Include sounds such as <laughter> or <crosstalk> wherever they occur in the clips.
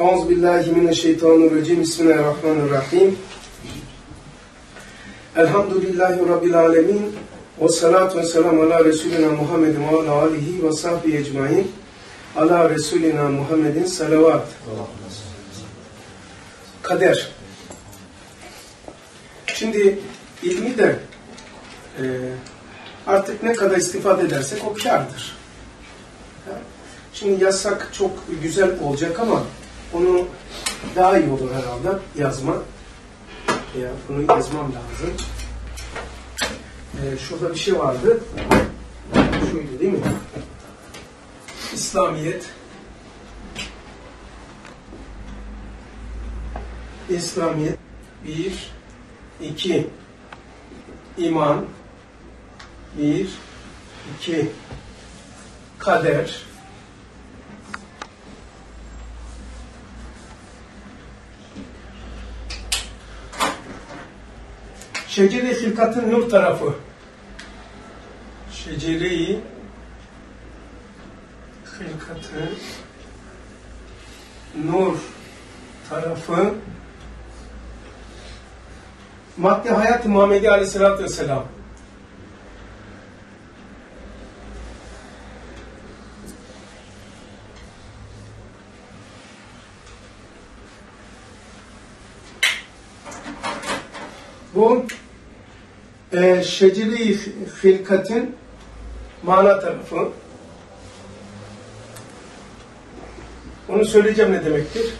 Euzu billahi mineşşeytanirracim. Bismillahirrahmanirrahim. Elhamdülillahi rabbil alamin. Ve salatu ve selam ala Resulina Muhammedin ve ala alihi ve sahbihi ecmaîn. Ala Resulina Muhammedin salavat. Kader. Şimdi ilmi de e, artık ne kadar istifade edersek o kârdır. Şimdi yazsak çok güzel olacak ama onu daha iyi olur herhalde yazma. Ya bunu yazmam lazım. Ee, şurada bir şey vardı. Şuydu değil mi? İslamiyet. İslamiyet. Bir, iki. iman. Bir, iki. Kader. Şecere-i hilkatın nur tarafı. Şecere-i hilkatın nur tarafı madde hayat-ı Muhammedi Aleyhisselatü Vesselam. Bu e, şeceri hilkatin mana tarafı. Onu söyleyeceğim ne demektir.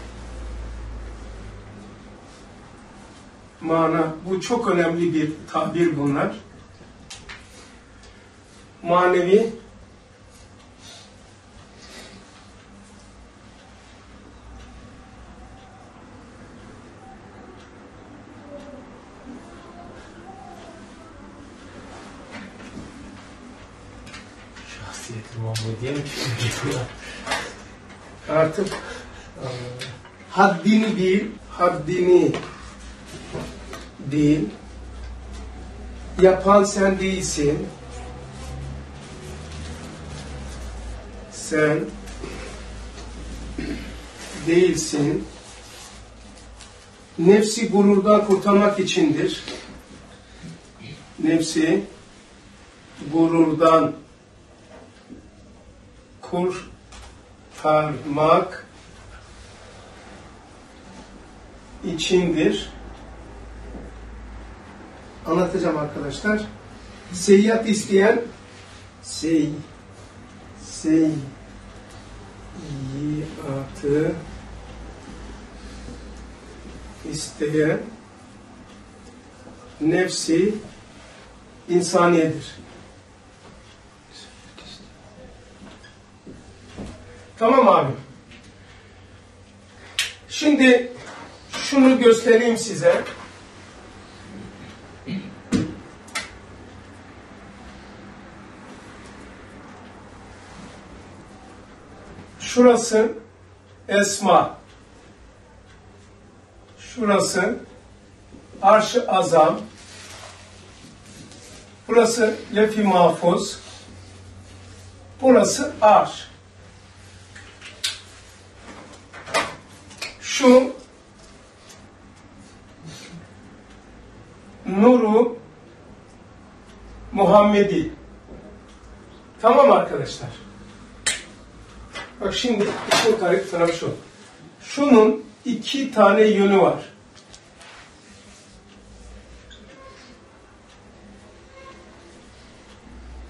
Mana, bu çok önemli bir tabir bunlar. Manevi Şahsiyet-i Muhammediye mi artık e, haddini bil, haddini bil, yapan sen değilsin, sen değilsin, nefsi gururdan kurtarmak içindir, nefsi gururdan kurtarmak içindir. Anlatacağım arkadaşlar. Seyyat isteyen sey seyyatı isteyen nefsi insaniyedir. Tamam abi. Şimdi şunu göstereyim size. Şurası Esma. Şurası Arş-ı Azam. Burası Lefi Mahfuz. Burası Arş. Şu nuru Muhammedi. Tamam arkadaşlar. Bak şimdi işin garip tarafı şu. Şunun iki tane yönü var.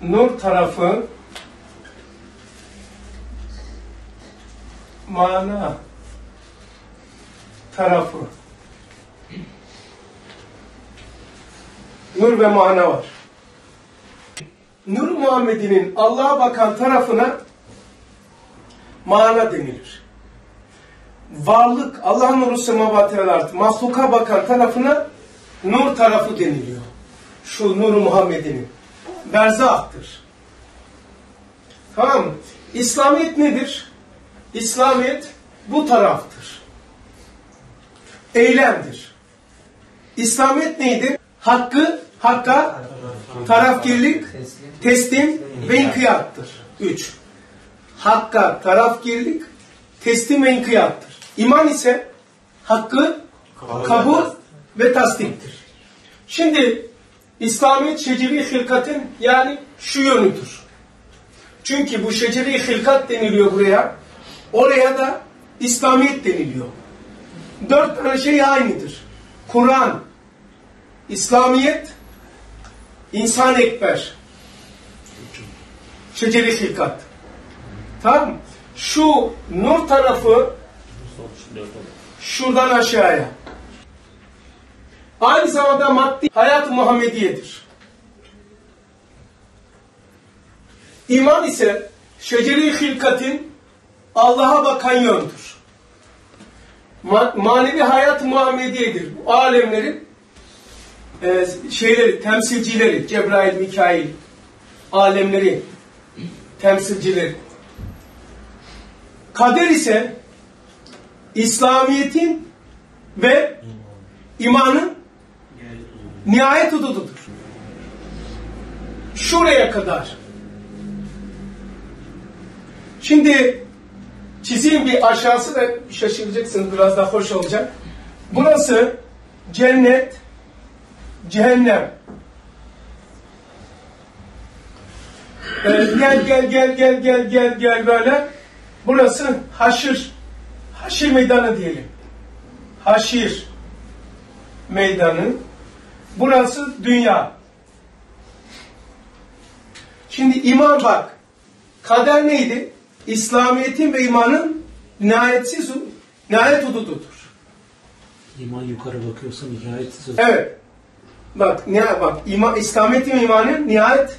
Nur tarafı mana tarafı. Nur ve mana var. Nur Muhammed'in Allah'a bakan tarafına mana denilir. Varlık, Allah nuru semavati art, mahluka bakan tarafına nur tarafı deniliyor. Şu nuru Muhammed'in. Berzahtır. Tamam mı? İslamiyet nedir? İslamiyet bu taraftır. Eylemdir. İslamiyet neydi? Hakkı, hakka, tarafkirlik, teslim ve inkiyattır. Üç. Hakka, tarafkirlik, teslim ve inkiyattır. İman ise hakkı kabul ve tasdiktir. Şimdi İslamiyet şeceri hilkatin yani şu yönüdür. Çünkü bu şeceri hilkat deniliyor buraya. Oraya da İslamiyet deniliyor. Dört tane şey aynıdır. Kur'an, İslamiyet, İnsan Ekber. Şeceri hilkat. Tamam? Şu nur tarafı şuradan aşağıya. Aynı zamanda maddi hayat Muhammediye'dir. İman ise şeceri hilkatin Allah'a bakan yöndür. Ma manevi hayat Muhammediye'dir. Bu alemlerin e, şeyleri, temsilcileri, Cebrail, Mikail, alemleri, temsilcileri. Kader ise İslamiyet'in ve imanın nihayet hudududur. Şuraya kadar. Şimdi çizeyim bir aşağısı da şaşıracaksınız biraz daha hoş olacak. Burası cennet, cehennem. Ee, gel gel gel gel gel gel gel böyle. Burası haşır. Haşir meydanı diyelim. Haşir meydanı. Burası dünya. Şimdi iman bak. Kader neydi? İslamiyet'in ve imanın nihayetsiz, nihayet hudududur. İman yukarı bakıyorsa nihayetsiz. Evet. Bak, ne bak, ima, İslamiyet'in ve imanın nihayet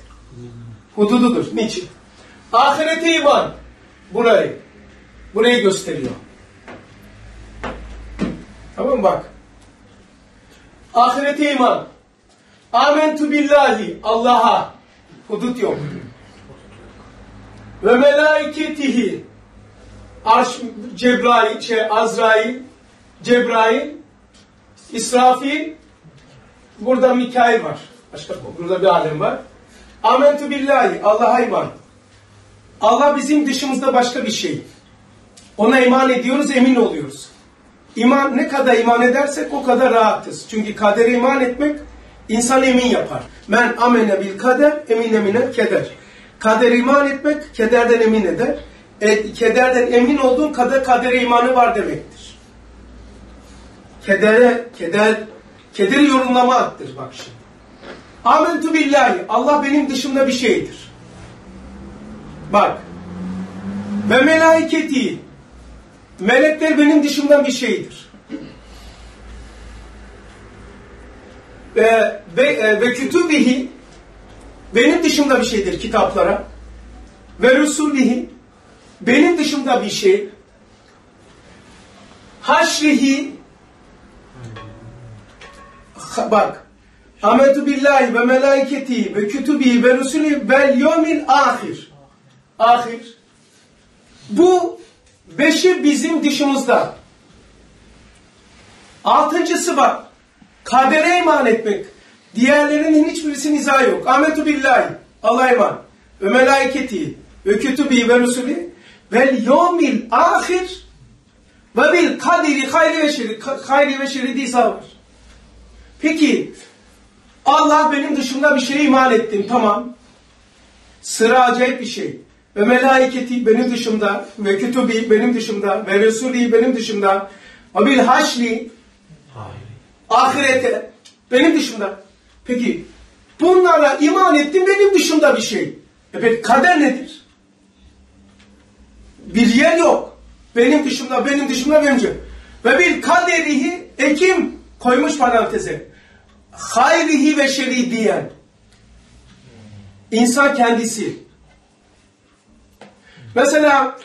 hudududur. Niçin? Ahirete iman. Burayı. Burayı gösteriyor. Tamam mı? Bak. Ahirete iman. Amentu billahi. Allah'a. Hudut yok. Ve melaiketihi. Arş, Cebrail, şey, Azrail, Cebrail, İsrafil, burada Mikail var. Başka burada bir alem var. Amentu billahi. Allah'a iman. Allah bizim dışımızda başka bir şey. Ona iman ediyoruz, emin oluyoruz. İman ne kadar iman edersek o kadar rahatız. Çünkü kadere iman etmek insan emin yapar. Men amene bil kader, emin emine keder. Kader iman etmek kederden emin eder. E, kederden emin olduğun kadar kadere imanı var demektir. Kedere, keder, kederi yorumlamaktır bak şimdi. Amentu billahi. Allah benim dışımda bir şeydir. Bak. Ve melaiketi. Melekler benim dışımdan bir şeydir. Ve, ve, e, ve kütübihi benim dışımda bir şeydir kitaplara. Ve rusulihi benim dışımda bir şey. Haşrihi ha, bak Ahmetu billahi ve melaiketi ve kütübi ve rusulü vel yevmil ahir. Ahir. Bu beşi bizim dışımızda. Altıncısı var. Kadere iman etmek. Diğerlerinin hiçbirisinin izahı yok. Ahmetu billahi. Allah'a iman. Ve melaiketi ve kütübi ve rusulü vel yevmil ahir ve bil kadiri hayri ve şerri hayri ve şerri diye var. Peki Allah benim dışımda bir şeye iman ettim tamam. Sıra acayip bir şey. Ve melaiketi benim dışımda ve kütübi benim dışımda ve Resulü benim dışımda ve bil haşri ahirete benim dışımda. Peki bunlara iman ettim benim dışımda bir şey. E peki kader nedir? Bir yer yok. Benim dışımda, benim dışımda, benim. Ve bir kaderihi ekim koymuş paranteze. Hayrihi ve şerri diyen. İnsan kendisi. Mesela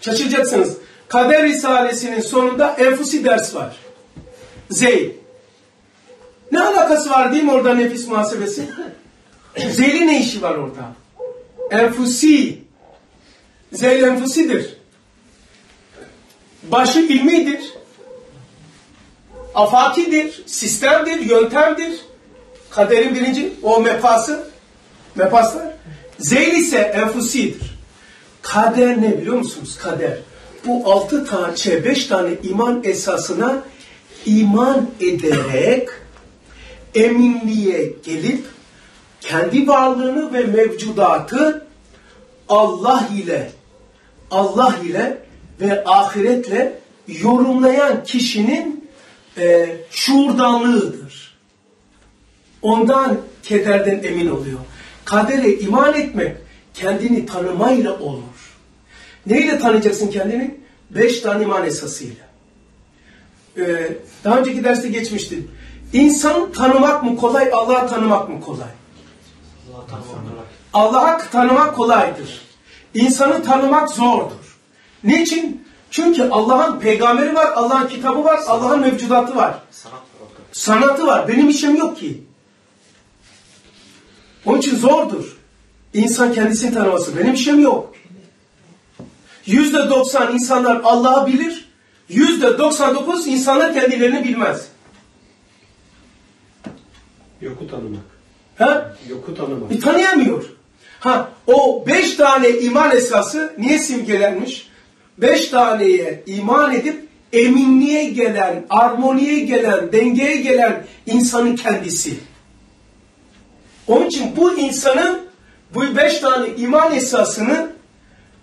şaşıracaksınız. Kader Risalesi'nin sonunda enfusi ders var. Zeyl. Ne alakası var değil mi orada nefis muhasebesi? Zeyl'in ne işi var orada? Enfusi. Zeyl enfusidir. Başı ilmidir. Afakidir, sistemdir, yöntemdir. Kaderin birinci o mefası, mefaslar. Zeyl ise enfusidir. Kader ne biliyor musunuz? Kader. bu altı tane, beş tane iman esasına iman ederek eminliğe gelip kendi varlığını ve mevcudatı Allah ile Allah ile ve ahiretle yorumlayan kişinin e, şuurdanlığıdır. Ondan kederden emin oluyor. Kadere iman etmek kendini tanımayla olur. Neyle tanıyacaksın kendini? Beş tane iman esasıyla. Ee, daha önceki derste geçmiştim. İnsan tanımak mı kolay, Allah'ı tanımak mı kolay? Allah'ı tanımak kolaydır. İnsanı tanımak zordur. Niçin? Çünkü Allah'ın peygamberi var, Allah'ın kitabı var, Allah'ın mevcudatı var. Sanatı var. Benim işim yok ki. Onun için zordur. İnsan kendisini tanıması. Benim işim yok. Yüzde doksan insanlar Allah'ı bilir. Yüzde doksan dokuz insanlar kendilerini bilmez. Yoku tanımak. Ha? Yoku tanımak. Bir tanıyamıyor. Ha, o beş tane iman esası niye simgelenmiş? Beş taneye iman edip eminliğe gelen, armoniye gelen, dengeye gelen insanın kendisi. Onun için bu insanın bu beş tane iman esasını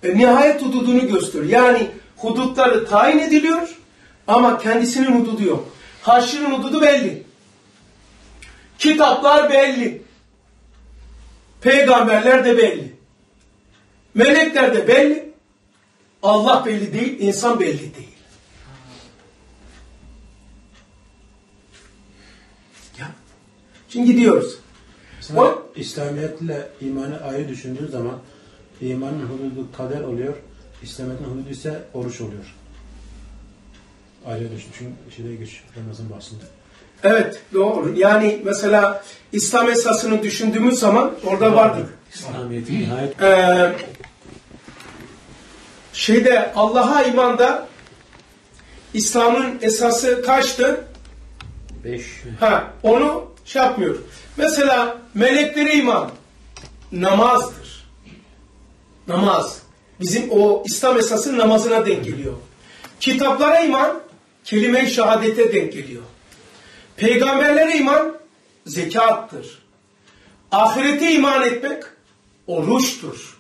e, nihayet hududunu gösteriyor. Yani hudutları tayin ediliyor ama kendisinin hududu yok. Haşrın hududu belli. Kitaplar belli. Peygamberler de belli. Melekler de belli. Allah belli değil, insan belli değil. Ya. Şimdi gidiyoruz. O- İslamiyetle imanı ayrı düşündüğün zaman imanın hududu kader oluyor, İslamiyet'in hududu ise oruç oluyor. Ayrı düşün. Çünkü şeyde geç Ramazan bahsinde. Evet, doğru. Yani mesela İslam esasını düşündüğümüz zaman orada vardır. İslamiyet'in nihayet Ee, şeyde Allah'a imanda İslam'ın esası kaçtı? 5 Ha, onu şey yapmıyor. Mesela meleklere iman namazdır. Namaz. Bizim o İslam esası namazına denk geliyor. Kitaplara iman kelime-i şehadete denk geliyor. Peygamberlere iman zekattır. Ahirete iman etmek oruçtur.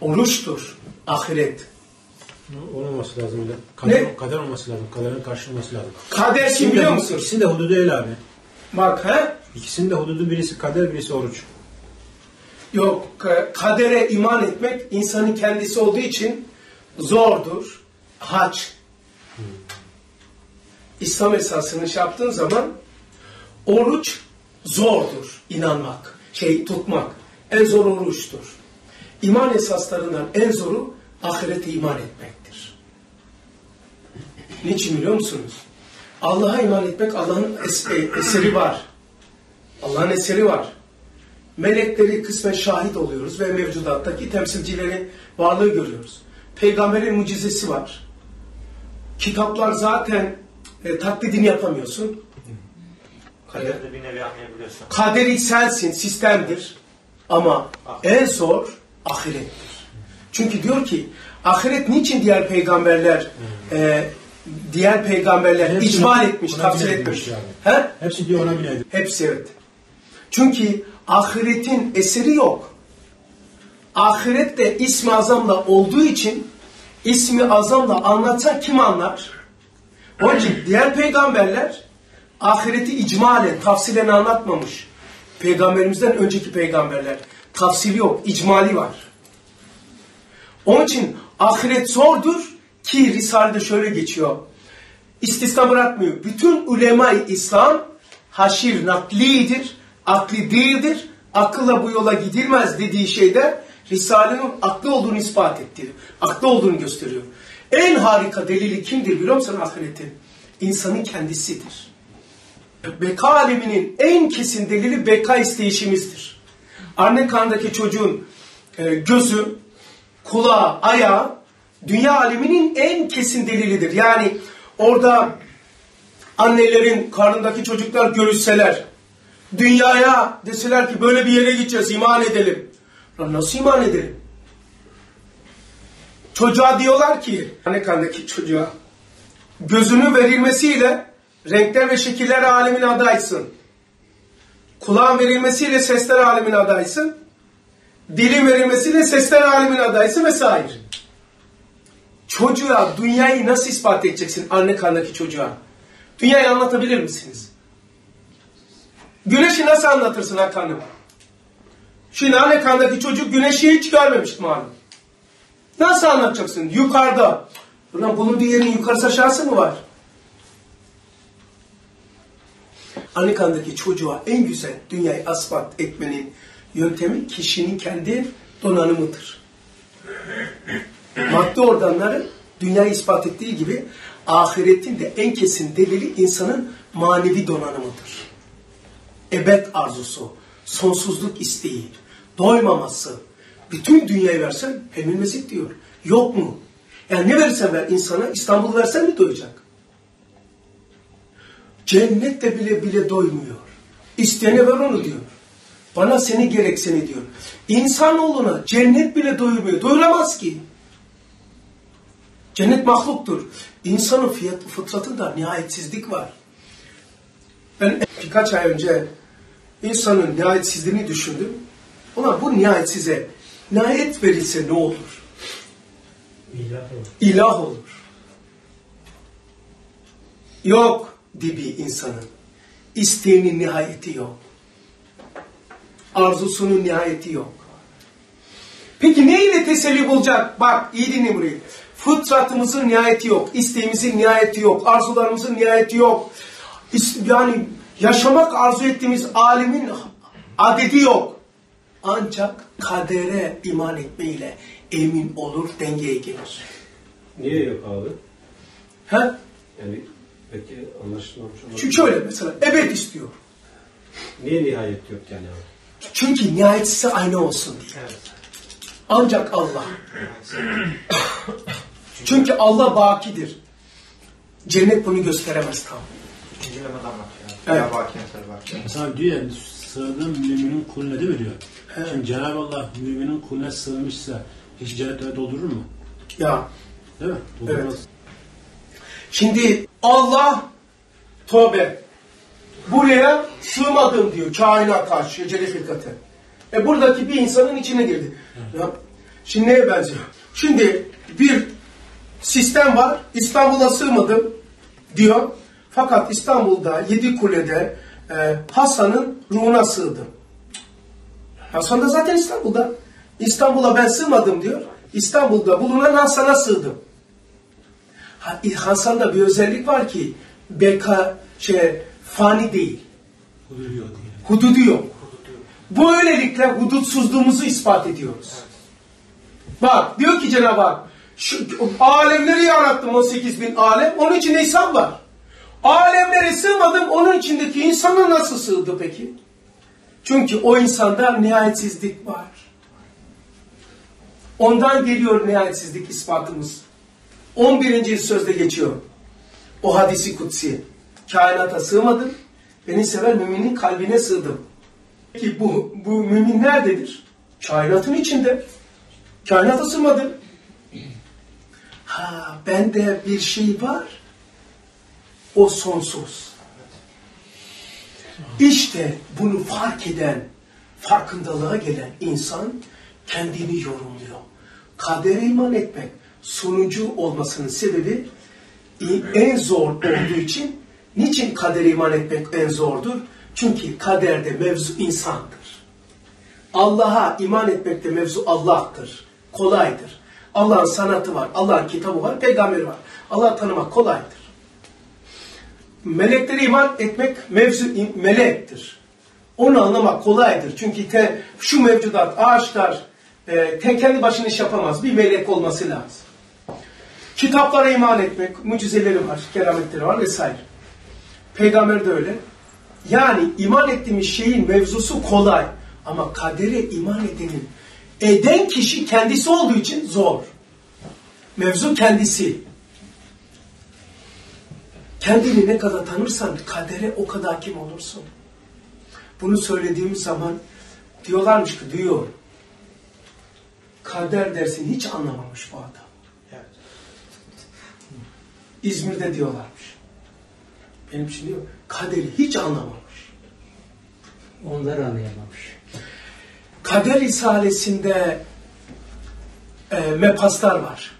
Oruçtur. Ahiret. Olmaması lazım öyle. Kader, Ne? kader olması lazım. Kaderin karşılaması lazım. Kader kim biliyor musun? İkisinin de hududu öyle abi. Bak he? İkisinin de hududu birisi kader birisi oruç. Yok, ka- kadere iman etmek insanın kendisi olduğu için zordur. Hac. İslam esasını şey yaptığın zaman oruç zordur inanmak, şey tutmak. En zor oruçtur. İman esaslarından en zoru ahirete iman etmektir. Niçin biliyor musunuz? Allah'a iman etmek Allah'ın es- e- eseri var. Allah'ın eseri var melekleri kısmen şahit oluyoruz ve mevcudattaki temsilcilerin varlığı görüyoruz. Peygamberin mucizesi var. Kitaplar zaten e, taklidini yapamıyorsun. Kader, Kaderde bir nevi anlayabiliyorsun. kaderi sensin, sistemdir. Ama en zor ahirettir. Çünkü diyor ki ahiret niçin diğer peygamberler e, diğer peygamberler Hepsini icmal etmiş, bile etmiş. etmiş He? Hepsi diyor ona bineydi. Hepsi evet. Çünkü ahiretin eseri yok. Ahiret de ismi azamla olduğu için ismi azamla anlatsa kim anlar? Onun için diğer peygamberler ahireti icmalen, tafsilen anlatmamış. Peygamberimizden önceki peygamberler. Tafsili yok, icmali var. Onun için ahiret zordur ki Risale'de şöyle geçiyor. İstisna bırakmıyor. Bütün ulema-i İslam haşir naklidir, akli değildir. Akılla bu yola gidilmez dediği şeyde Risale'nin aklı olduğunu ispat etti. Aklı olduğunu gösteriyor. En harika delili kimdir biliyor musun ahiretin? İnsanın kendisidir. Beka aleminin en kesin delili beka isteyişimizdir. Anne karnındaki çocuğun e, gözü, kulağı, ayağı dünya aleminin en kesin delilidir. Yani orada annelerin karnındaki çocuklar görüşseler, dünyaya deseler ki böyle bir yere gideceğiz, iman edelim. Lan nasıl iman edelim? Çocuğa diyorlar ki, anne karnındaki çocuğa, gözünün verilmesiyle renkler ve şekiller alemine adaysın. Kulağın verilmesiyle sesler alemine adaysın. Dilin verilmesiyle sesler alemine adaysın vesaire. Çocuğa dünyayı nasıl ispat edeceksin anne karnındaki çocuğa? Dünyayı anlatabilir misiniz? Güneşi nasıl anlatırsın Hakan'ım? Şimdi anne karnındaki çocuk güneşi hiç görmemiş malum. Nasıl anlatacaksın? Yukarıda. Ulan bulunduğu yerin yukarısı aşağısı mı var? Anne karnındaki çocuğa en güzel dünyayı asfalt etmenin yöntemi kişinin kendi donanımıdır. Madde organları dünyayı ispat ettiği gibi ahiretin de en kesin delili insanın manevi donanımıdır. Ebed arzusu, sonsuzluk isteği, doymaması, bütün dünyayı versen emilmesi diyor. Yok mu? Yani ne verirsen ver insana, İstanbul versen mi doyacak? Cennetle bile bile doymuyor. İsteyene ver onu diyor. Bana seni gerek seni diyor. İnsanoğluna cennet bile doyurmuyor. Doyuramaz ki. Cennet mahluktur. İnsanın fiyat, fıtratında nihayetsizlik var. Ben birkaç ay önce insanın nihayetsizliğini düşündüm. Ama bu nihayetsize nihayet verilse ne olur? İlah olur. Yok dibi insanın. İsteğinin nihayeti yok. Arzusunun nihayeti yok. Peki ne ile teselli bulacak? Bak iyi dinle burayı. Fıtratımızın nihayeti yok. isteğimizin nihayeti yok. Arzularımızın nihayeti yok. Yani yaşamak arzu ettiğimiz alemin adedi yok. Ancak kadere iman etmeyle emin olur, dengeye gelir. Niye yok abi? He? Yani peki anlaşılmamış olabilir. Çünkü şöyle mesela ebed istiyor. Niye nihayet yok yani abi? Çünkü nihayetsiz aynı olsun diye. Ancak Allah. <coughs> Çünkü Allah bakidir. Cennet bunu gösteremez tam. İkinci lemeden bakıyor. Evet. Ya baki mesela diyor ya sığdığım müminin kulüne değil mi diyor? Şimdi Cenab-ı Allah müminin kulüne sığmışsa hiç cennete doldurur mu? Ya Değil mi? Doldurmaz. Evet. Şimdi Allah tövbe buraya sığmadım diyor kainat taş şecere hilkati. E buradaki bir insanın içine girdi. Ya, şimdi neye benziyor? Şimdi bir sistem var İstanbul'a sığmadım diyor. Fakat İstanbul'da yedi kulede e, Hasan'ın ruhuna sığdım. Hasan da zaten İstanbul'da. İstanbul'a ben sığmadım diyor. İstanbul'da bulunan Hasan'a sığdım. Ha- Hasan'da bir özellik var ki beka şey fani değil. Buyuruyor diye. Hududu yok. Bu öylelikle hudutsuzluğumuzu ispat ediyoruz. Bak diyor ki Cenab-ı Hak şu alemleri yarattım 18 bin alem onun içinde insan var. Alemlere sığmadım onun içindeki insana nasıl sığdı peki? Çünkü o insanda nihayetsizlik var. Ondan geliyor nihayetsizlik ispatımız. 11. sözde geçiyor. O hadisi kutsi. Kainata sığmadım. Beni seven müminin kalbine sığdım. Peki bu, bu mümin nerededir? Kainatın içinde. Kainata sığmadım. Ha, bende bir şey var. O sonsuz. İşte bunu fark eden, farkındalığa gelen insan kendini yorumluyor. Kadere iman etmek sonucu olmasının sebebi en zor olduğu için niçin kadere iman etmek en zordur? Çünkü kaderde mevzu insandır. Allah'a iman etmekte mevzu Allah'tır. Kolaydır. Allah'ın sanatı var, Allah'ın kitabı var, peygamberi var. Allah'ı tanımak kolaydır. Meleklere iman etmek mevzu melektir. Onu anlamak kolaydır. Çünkü te, şu mevcudat, ağaçlar e, te, kendi başına iş yapamaz. Bir melek olması lazım. Kitaplara iman etmek, mucizeleri var, kerametleri var vesaire. Peygamber de öyle. Yani iman ettiğimiz şeyin mevzusu kolay. Ama kadere iman edenin, eden kişi kendisi olduğu için zor. Mevzu kendisi. Kendini ne kadar tanırsan kadere o kadar kim olursun. Bunu söylediğimiz zaman diyorlarmış ki diyor. Kader dersini hiç anlamamış bu adam. İzmir'de diyorlarmış. Benim için diyor, kaderi hiç anlamamış. Onlar anlayamamış. Kader Risalesi'nde e, mepaslar var.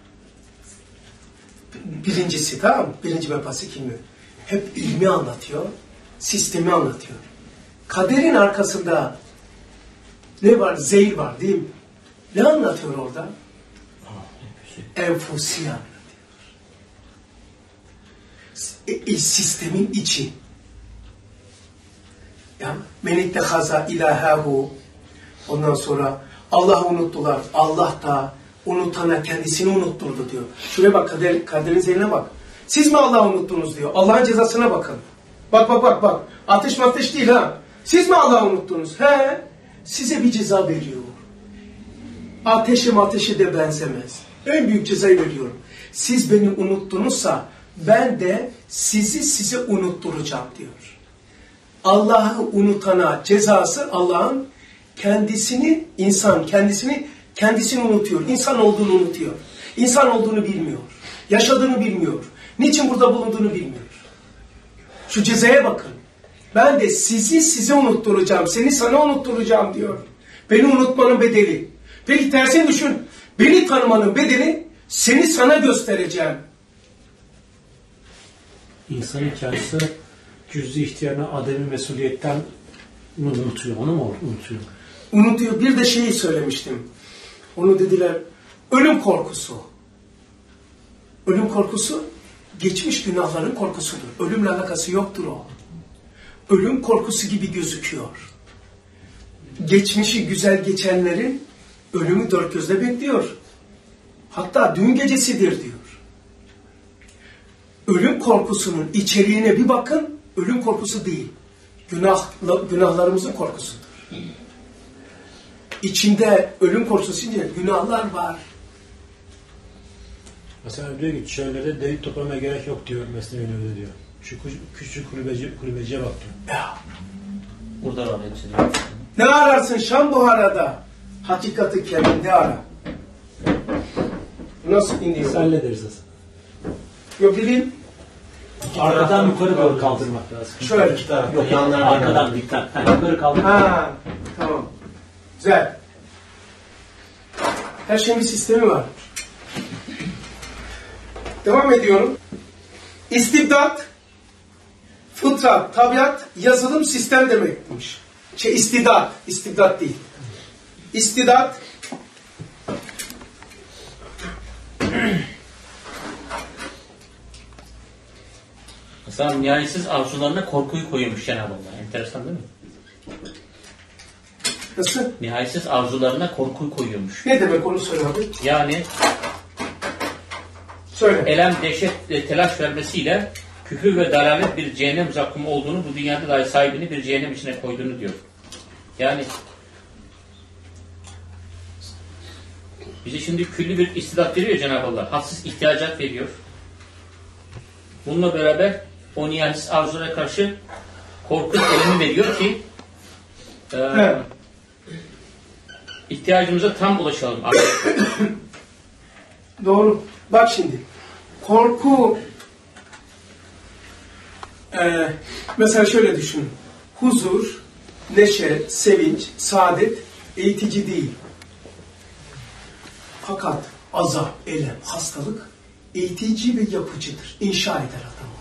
Birincisi tamam? Birinci mepası kimi? Hep ilmi anlatıyor, sistemi anlatıyor. Kaderin arkasında ne var? Zehir var değil mi? Ne anlatıyor orada? Enfusi anlatıyor. S- e, sistemin içi. Ya menette haza ilahahu Ondan sonra Allah'ı unuttular. Allah da unutana kendisini unutturdu diyor. Şuraya bak kader, kaderin zeyline bak. Siz mi Allah'ı unuttunuz diyor. Allah'ın cezasına bakın. Bak bak bak bak. Ateş ateş değil ha. Siz mi Allah'ı unuttunuz? He. Size bir ceza veriyor. Ateşe ateşe de benzemez. En büyük cezayı veriyorum. Siz beni unuttunuzsa ben de sizi size unutturacağım diyor. Allah'ı unutana cezası Allah'ın kendisini, insan kendisini kendisini unutuyor. İnsan olduğunu unutuyor. İnsan olduğunu bilmiyor. Yaşadığını bilmiyor. Niçin burada bulunduğunu bilmiyor. Şu cezaya bakın. Ben de sizi size unutturacağım. Seni sana unutturacağım diyor. Beni unutmanın bedeli. Peki tersini düşün. Beni tanımanın bedeli seni sana göstereceğim. İnsanın kendisi cüz'i ihtiyarına ademi mesuliyetten unutuyor? Onu mu unutuyor? unutuyor. Bir de şeyi söylemiştim. Onu dediler. Ölüm korkusu. Ölüm korkusu geçmiş günahların korkusudur. Ölümle alakası yoktur o. Ölüm korkusu gibi gözüküyor. Geçmişi güzel geçenlerin ölümü dört gözle bekliyor. Hatta dün gecesidir diyor. Ölüm korkusunun içeriğine bir bakın. Ölüm korkusu değil. Günah, günahlarımızın korkusudur içinde ölüm korkusu içinde günahlar var. Mesela diyor ki çöllerde delik toplamaya gerek yok diyor Mesnevi öyle diyor. Şu küçük, kulübeci, kulübeciye bak diyor. Ya, Burada var hepsi diyor. ne ararsın Şam Buhara'da? Hakikati kendinde ara. Nasıl Biz iniyor? hallederiz aslında. Yok bileyim. Arkadan yukarı doğru kaldırmak lazım. Şöyle. İki tarafta Yok yanlardan arkadan dikkat. Yukarı kaldır. Ha, tamam. Güzel. Her şeyin bir sistemi var. Devam ediyorum. İstibdat, fıtrat, tabiat, yazılım, sistem demekmiş. Şey istidat, istibdat değil. İstidat, Mesela nihayetsiz arzularına korkuyu koyuyormuş Cenab-ı Allah. Enteresan değil mi? Nasıl? Nihayetsiz arzularına korkuyu koyuyormuş. Ne demek onu söyle abi. Yani Söyle. elem, dehşet, e, telaş vermesiyle küfür ve dalalet bir cehennem zakkumu olduğunu, bu dünyada dahi sahibini bir cehennem içine koyduğunu diyor. Yani bize şimdi külli bir istidat veriyor Cenab-ı Allah. Hadsiz ihtiyacat veriyor. Bununla beraber o nihayetsiz arzulara karşı korku elemi veriyor ki e, Evet. İhtiyacımıza tam ulaşalım. <coughs> Doğru. Bak şimdi. Korku e, mesela şöyle düşün. Huzur, neşe, sevinç, saadet eğitici değil. Fakat azap, elem, hastalık eğitici ve yapıcıdır. İnşa eder adamı.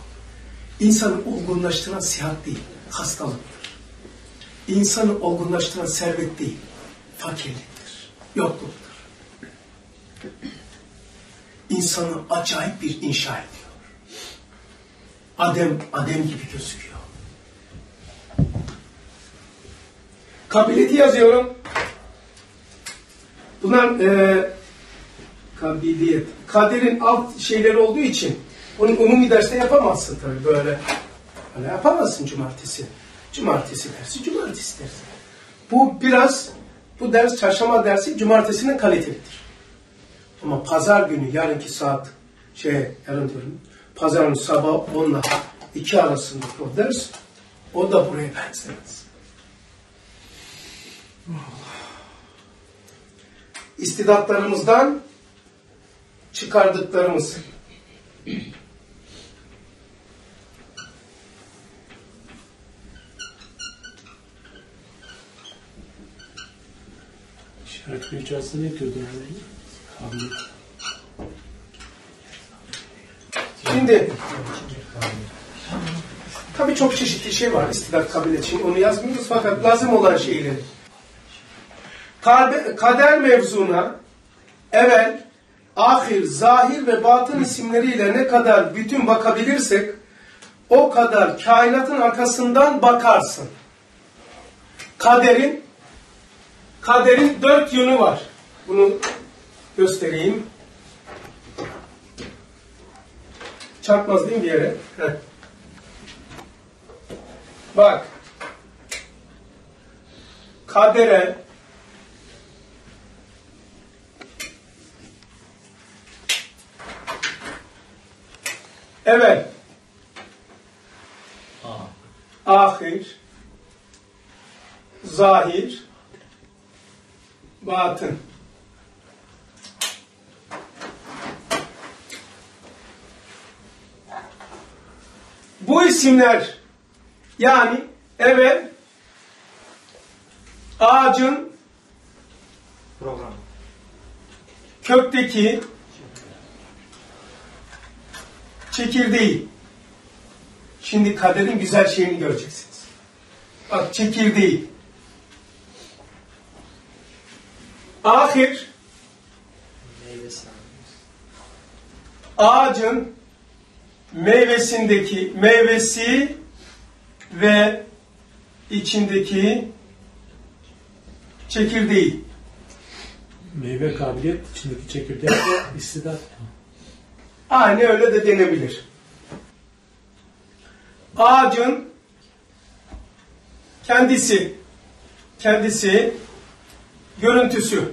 İnsanı olgunlaştıran sihat değil, hastalıktır. İnsanı olgunlaştıran servet değil, fakirliktir, yokluktur insanı acayip bir inşa ediyor. Adem, Adem gibi gözüküyor. Kabiliyeti yazıyorum. Bunlar e, kabiliyet. Kaderin alt şeyleri olduğu için bunu umumi derste yapamazsın tabii böyle. Öyle yapamazsın cumartesi. Cumartesi dersi, cumartesi dersi. Bu biraz, bu ders çarşamba dersi cumartesinin kalitelidir. Ama pazar günü yarınki saat şey yarın diyorum pazar günü sabah 10 ile 2 arasında o ders o da buraya benzemez. İstidatlarımızdan çıkardıklarımız Şarkı içerisinde ne diyordu? Kabiliyet. Şimdi tabii çok çeşitli şey var istidat kabiliyet. Şimdi onu yazmıyoruz fakat lazım olan şeyleri. Kader mevzuna evvel, ahir, zahir ve batın isimleriyle ne kadar bütün bakabilirsek o kadar kainatın arkasından bakarsın. Kaderin kaderin dört yönü var. Bunu göstereyim. Çarpmaz değil mi bir yere? Heh. Bak. Kadere Evet. Ahir. Zahir. Batın. Bu isimler yani evet ağacın Program. kökteki çekirdeği. Şimdi kaderin güzel şeyini göreceksiniz. Bak çekirdeği. Ahir ağacın meyvesindeki meyvesi ve içindeki çekirdeği. Meyve kabiliyet, içindeki çekirdek de <coughs> istidat. Aynı öyle de denebilir. Ağacın kendisi, kendisi, görüntüsü.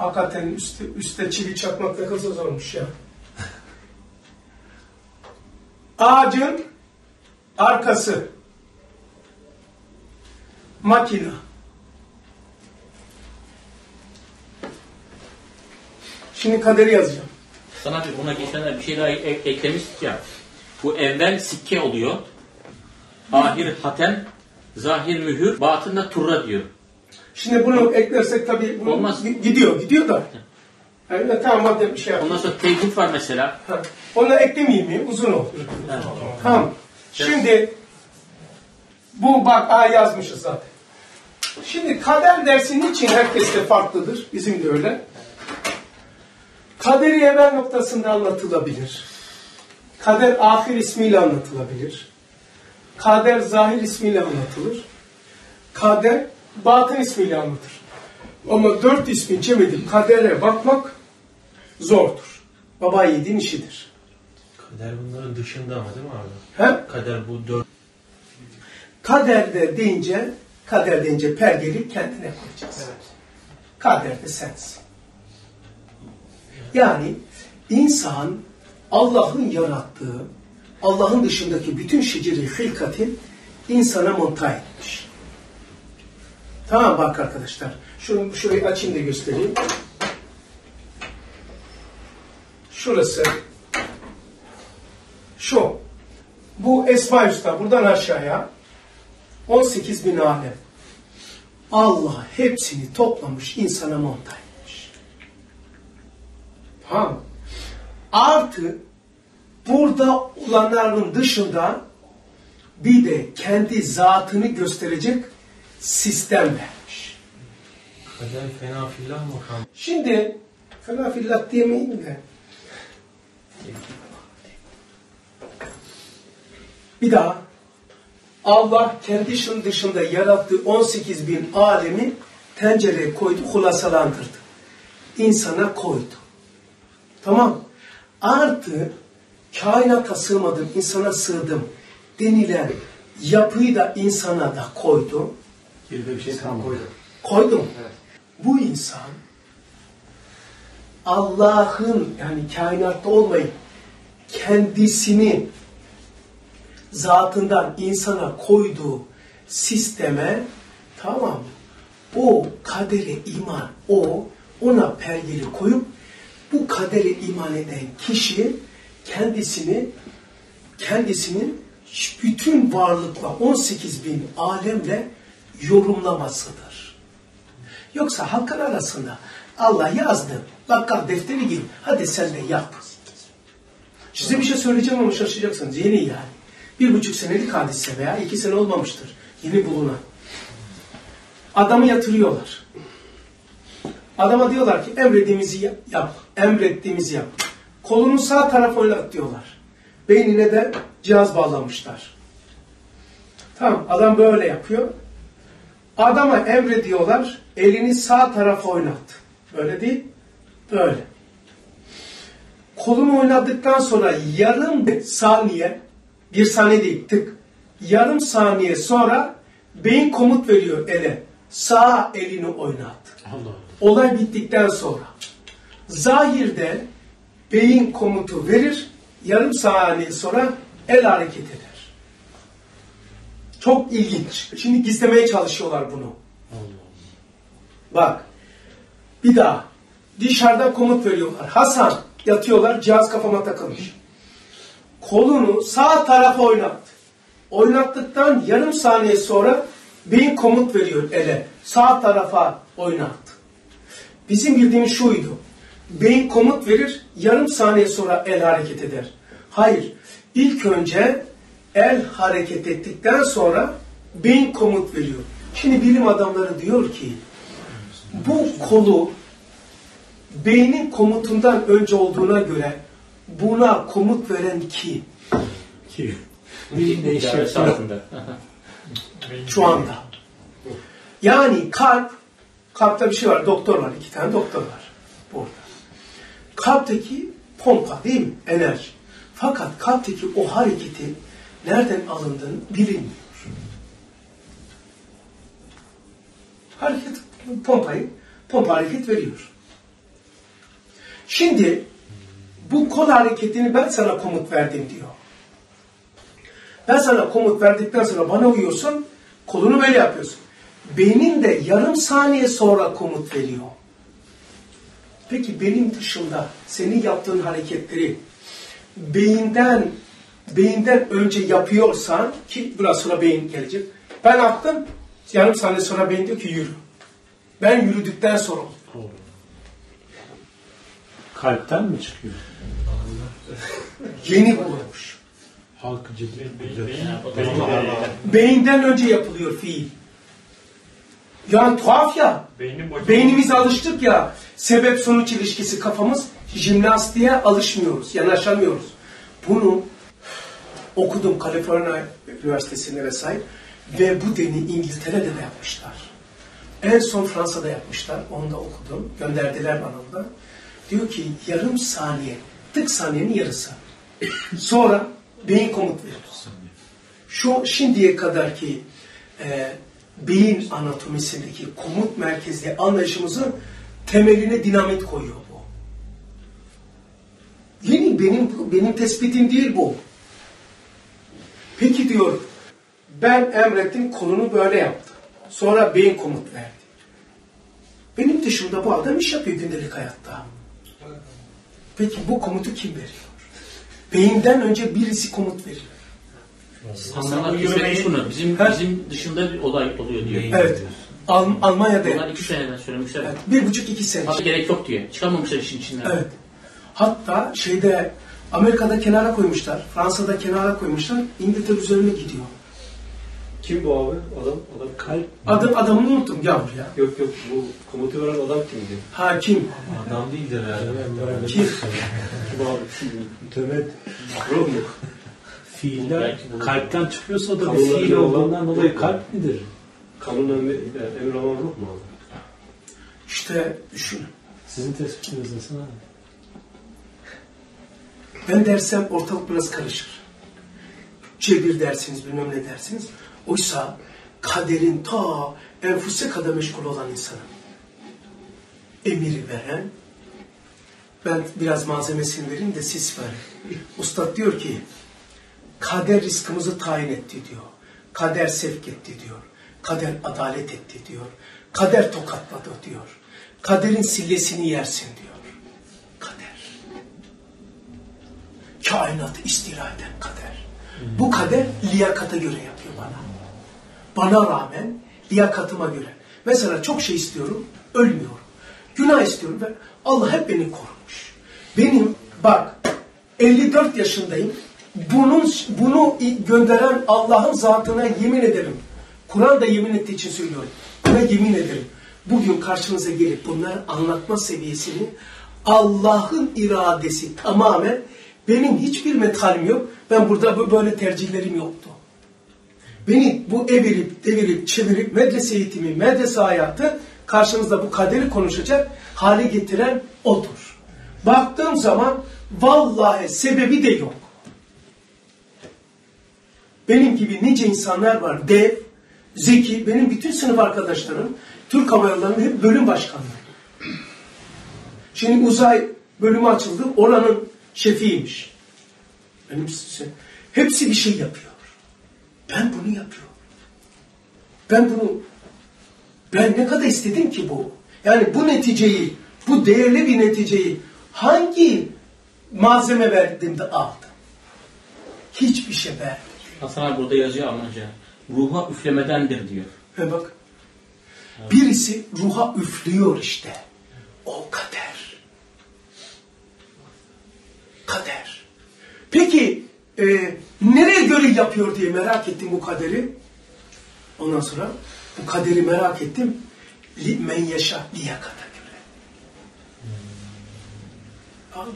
Hakikaten üstte, üstte çivi çakmak ne kadar zormuş ya. Ağacın arkası. Makina. Şimdi kaderi yazacağım. Sana bir buna geçenler bir şey daha ek- eklemiştik ya. Bu evvel sikke oluyor. Ahir hatem, zahir mühür, batında turra diyor. Şimdi bunu eklersek tabii bunu Olmaz. gi- gidiyor, gidiyor da. Yani, tamam hadi bir şey yap. Ondan sonra tevhid var mesela. Ha. Onu eklemeyeyim mi? Uzun olur. Tamam. Şimdi bu bak A yazmışız zaten. Şimdi kader dersi niçin herkeste farklıdır? Bizim de öyle. Kaderi evvel noktasında anlatılabilir. Kader ahir ismiyle anlatılabilir. Kader zahir ismiyle anlatılır. Kader batın ismiyle anlatır. Ama dört ismi cem edip kadere bakmak zordur. Baba yiğidin işidir. Kader bunların dışında ama değil mi abi? He? Kader bu dört Kaderde deyince, kader deyince pergeli kendine koyacaksın. Evet. Kader de sensin. Yani insan Allah'ın yarattığı, Allah'ın dışındaki bütün şeceri hilkatin insana monta etmiş. Tamam bak arkadaşlar. Şunu, şurayı açayım da göstereyim. Şurası. Şu. Bu Esma Usta. Buradan aşağıya. 18 bin alem. Allah hepsini toplamış insana monta etmiş. Tamam. Artı burada olanların dışında bir de kendi zatını gösterecek sistem vermiş. kader fena filan mı? Şimdi fena fillah diyemeyin de bir daha Allah kendi işin dışında yarattığı 18 bin alemi tencereye koydu, hulasalandırdı. İnsana koydu. Tamam. Artı kainata sığmadım, insana sığdım denilen yapıyı da insana da koydu. Geride bir şey kalmadı. Koydum. Evet. Bu insan Allah'ın yani kainatta olmayıp kendisini zatından insana koyduğu sisteme tamam? O kadere iman, o ona pergeli koyup bu kadere iman eden kişi kendisini kendisinin bütün varlıkla 18 bin alemle yorumlamasıdır. Yoksa halkın arasında Allah yazdı, bakkal defteri gibi, hadi sen de yap. Size bir şey söyleyeceğim ama şaşıracaksınız. Yeni yani. Bir buçuk senelik hadise veya iki sene olmamıştır. Yeni bulunan. Adamı yatırıyorlar. Adama diyorlar ki emrettiğimizi yap. Emrettiğimizi yap. Kolunu sağ tarafa oynat diyorlar. Beynine de cihaz bağlamışlar. Tamam adam böyle yapıyor. Adama emrediyorlar elini sağ tarafa oynat. Böyle değil. Böyle. Kolunu oynadıktan sonra yarım saniye bir saniye değil tık. Yarım saniye sonra beyin komut veriyor ele. Sağ elini oynat. Allah Allah. Olay bittikten sonra. Zahirde beyin komutu verir. Yarım saniye sonra el hareket eder. Çok ilginç. Şimdi gizlemeye çalışıyorlar bunu. Bak. Bir daha. Dışarıdan komut veriyorlar. Hasan yatıyorlar. Cihaz kafama takılmış. Kolunu sağ tarafa oynat. Oynattıktan yarım saniye sonra beyin komut veriyor ele. Sağ tarafa oynat. Bizim bildiğimiz şuydu. Beyin komut verir, yarım saniye sonra el hareket eder. Hayır, ilk önce el hareket ettikten sonra beyin komut veriyor. Şimdi bilim adamları diyor ki, bu kolu beynin komutundan önce olduğuna göre buna komut veren kim? Ki bilim <laughs> değişiyor. İdaresi altında. Şu anda. Yani kalp, kalpte bir şey var, doktor var, iki tane doktor var burada. Kalpteki pompa değil mi? Enerji. Fakat kalpteki o hareketi nereden alındığını bilinmiyor. Hareket, pompayı, pompa hareket veriyor. Şimdi bu kol hareketini ben sana komut verdim diyor. Ben sana komut verdikten sonra bana uyuyorsun, kolunu böyle yapıyorsun. Beynin de yarım saniye sonra komut veriyor. Peki benim dışında senin yaptığın hareketleri beyinden beyinden önce yapıyorsan ki biraz sonra beyin gelecek. Ben yaptım, yarım saniye sonra beyin diyor ki yürü. Ben yürüdükten sonra oldu. Kalpten mi çıkıyor? Yeni bulunmuş. Halkı ciddi. Beyinden önce yapılıyor fiil. Yani tuhaf ya. Beynimize alıştık ya. Sebep sonuç ilişkisi kafamız jimnastiğe alışmıyoruz, yanaşamıyoruz. Bunu okudum Kaliforniya Üniversitesi'nde vesaire ve bu deni İngiltere'de de yapmışlar. En son Fransa'da yapmışlar. Onu da okudum. Gönderdiler bana da. Diyor ki yarım saniye, tık saniyenin yarısı. Sonra beyin komut verir. Şu şimdiye kadarki e, beyin anatomisindeki komut merkezli anlayışımızın temeline dinamit koyuyor bu. Yeni benim benim tespitim değil bu. Peki diyor ben emrettim kolunu böyle yaptı. Sonra beyin komut verdi. Benim dışımda bu adam iş yapıyor gündelik hayatta. Peki bu komutu kim veriyor? Beyinden önce birisi komut veriyor. Hasanlar keşfetmiş bunu. Bizim, Ha? bizim dışında bir olay oluyor diyor. Evet. Al- Almanya'da Bunlar iki seneden söylemişler. Evet, bir buçuk iki sene. Hatta gerek yok diye. Çıkamamışlar işin içinden. Evet. Hatta şeyde Amerika'da kenara koymuşlar. Fransa'da kenara koymuşlar. İngiltere üzerine gidiyor. Kim bu abi? Adam, adam. Kalp Adı, adamını unuttum yavru ya. Yok yok bu komutu veren adam kimdi? Hakim. Adam değildir herhalde. Kim? Kim abi? tövbe Ruh mu? fiiller kalpten çıkıyorsa da bir fiil olduğundan dolayı kalp midir? Kanun emri, emir olan ruh mu abi? İşte düşün. Sizin tespitiniz nasıl? ha? Ben dersem ortalık biraz karışır. Cebir dersiniz, bilmem ne dersiniz. Oysa kaderin ta enfuse kadar meşgul olan insanım. Emiri veren, ben biraz malzemesini vereyim de siz verin. Ustad diyor ki, kader rızkımızı tayin etti diyor. Kader sevk etti diyor. Kader adalet etti diyor. Kader tokatladı diyor. Kaderin sillesini yersin diyor. Kader kainatı istila eden kader. Bu kader liyakata göre yapıyor bana. Bana rağmen liyakatıma göre. Mesela çok şey istiyorum, ölmüyorum. Günah istiyorum ve Allah hep beni korumuş. Benim bak 54 yaşındayım. Bunun bunu gönderen Allah'ın zatına yemin ederim. Kur'an da yemin ettiği için söylüyorum. Buna yemin ederim. Bugün karşınıza gelip bunları anlatma seviyesini Allah'ın iradesi tamamen benim hiçbir metalim yok. Ben burada böyle tercihlerim yoktu. Beni bu evirip devirip çevirip medrese eğitimi, medrese hayatı karşınızda bu kaderi konuşacak hale getiren odur. Baktığım zaman vallahi sebebi de yok. Benim gibi nice insanlar var. Dev, zeki, benim bütün sınıf arkadaşlarım Türk Hava Yolları'nın hep bölüm başkanları. Şimdi uzay bölümü açıldı. Oranın şefiymiş. Benim size, hepsi bir şey yapıyor. Ben bunu yapıyorum. Ben bunu ben ne kadar istedim ki bu? Yani bu neticeyi, bu değerli bir neticeyi hangi malzeme verdim de aldım? Hiçbir şey vermedim. Hasan abi burada yazıyor Almanca. Ruha üflemedendir diyor. Ve bak, birisi ruha üflüyor işte. O kader. Kader. Peki, e, nereye göre yapıyor diye merak ettim bu kaderi. Ondan sonra bu kaderi merak ettim. Men yaşa liyakata göre. Al,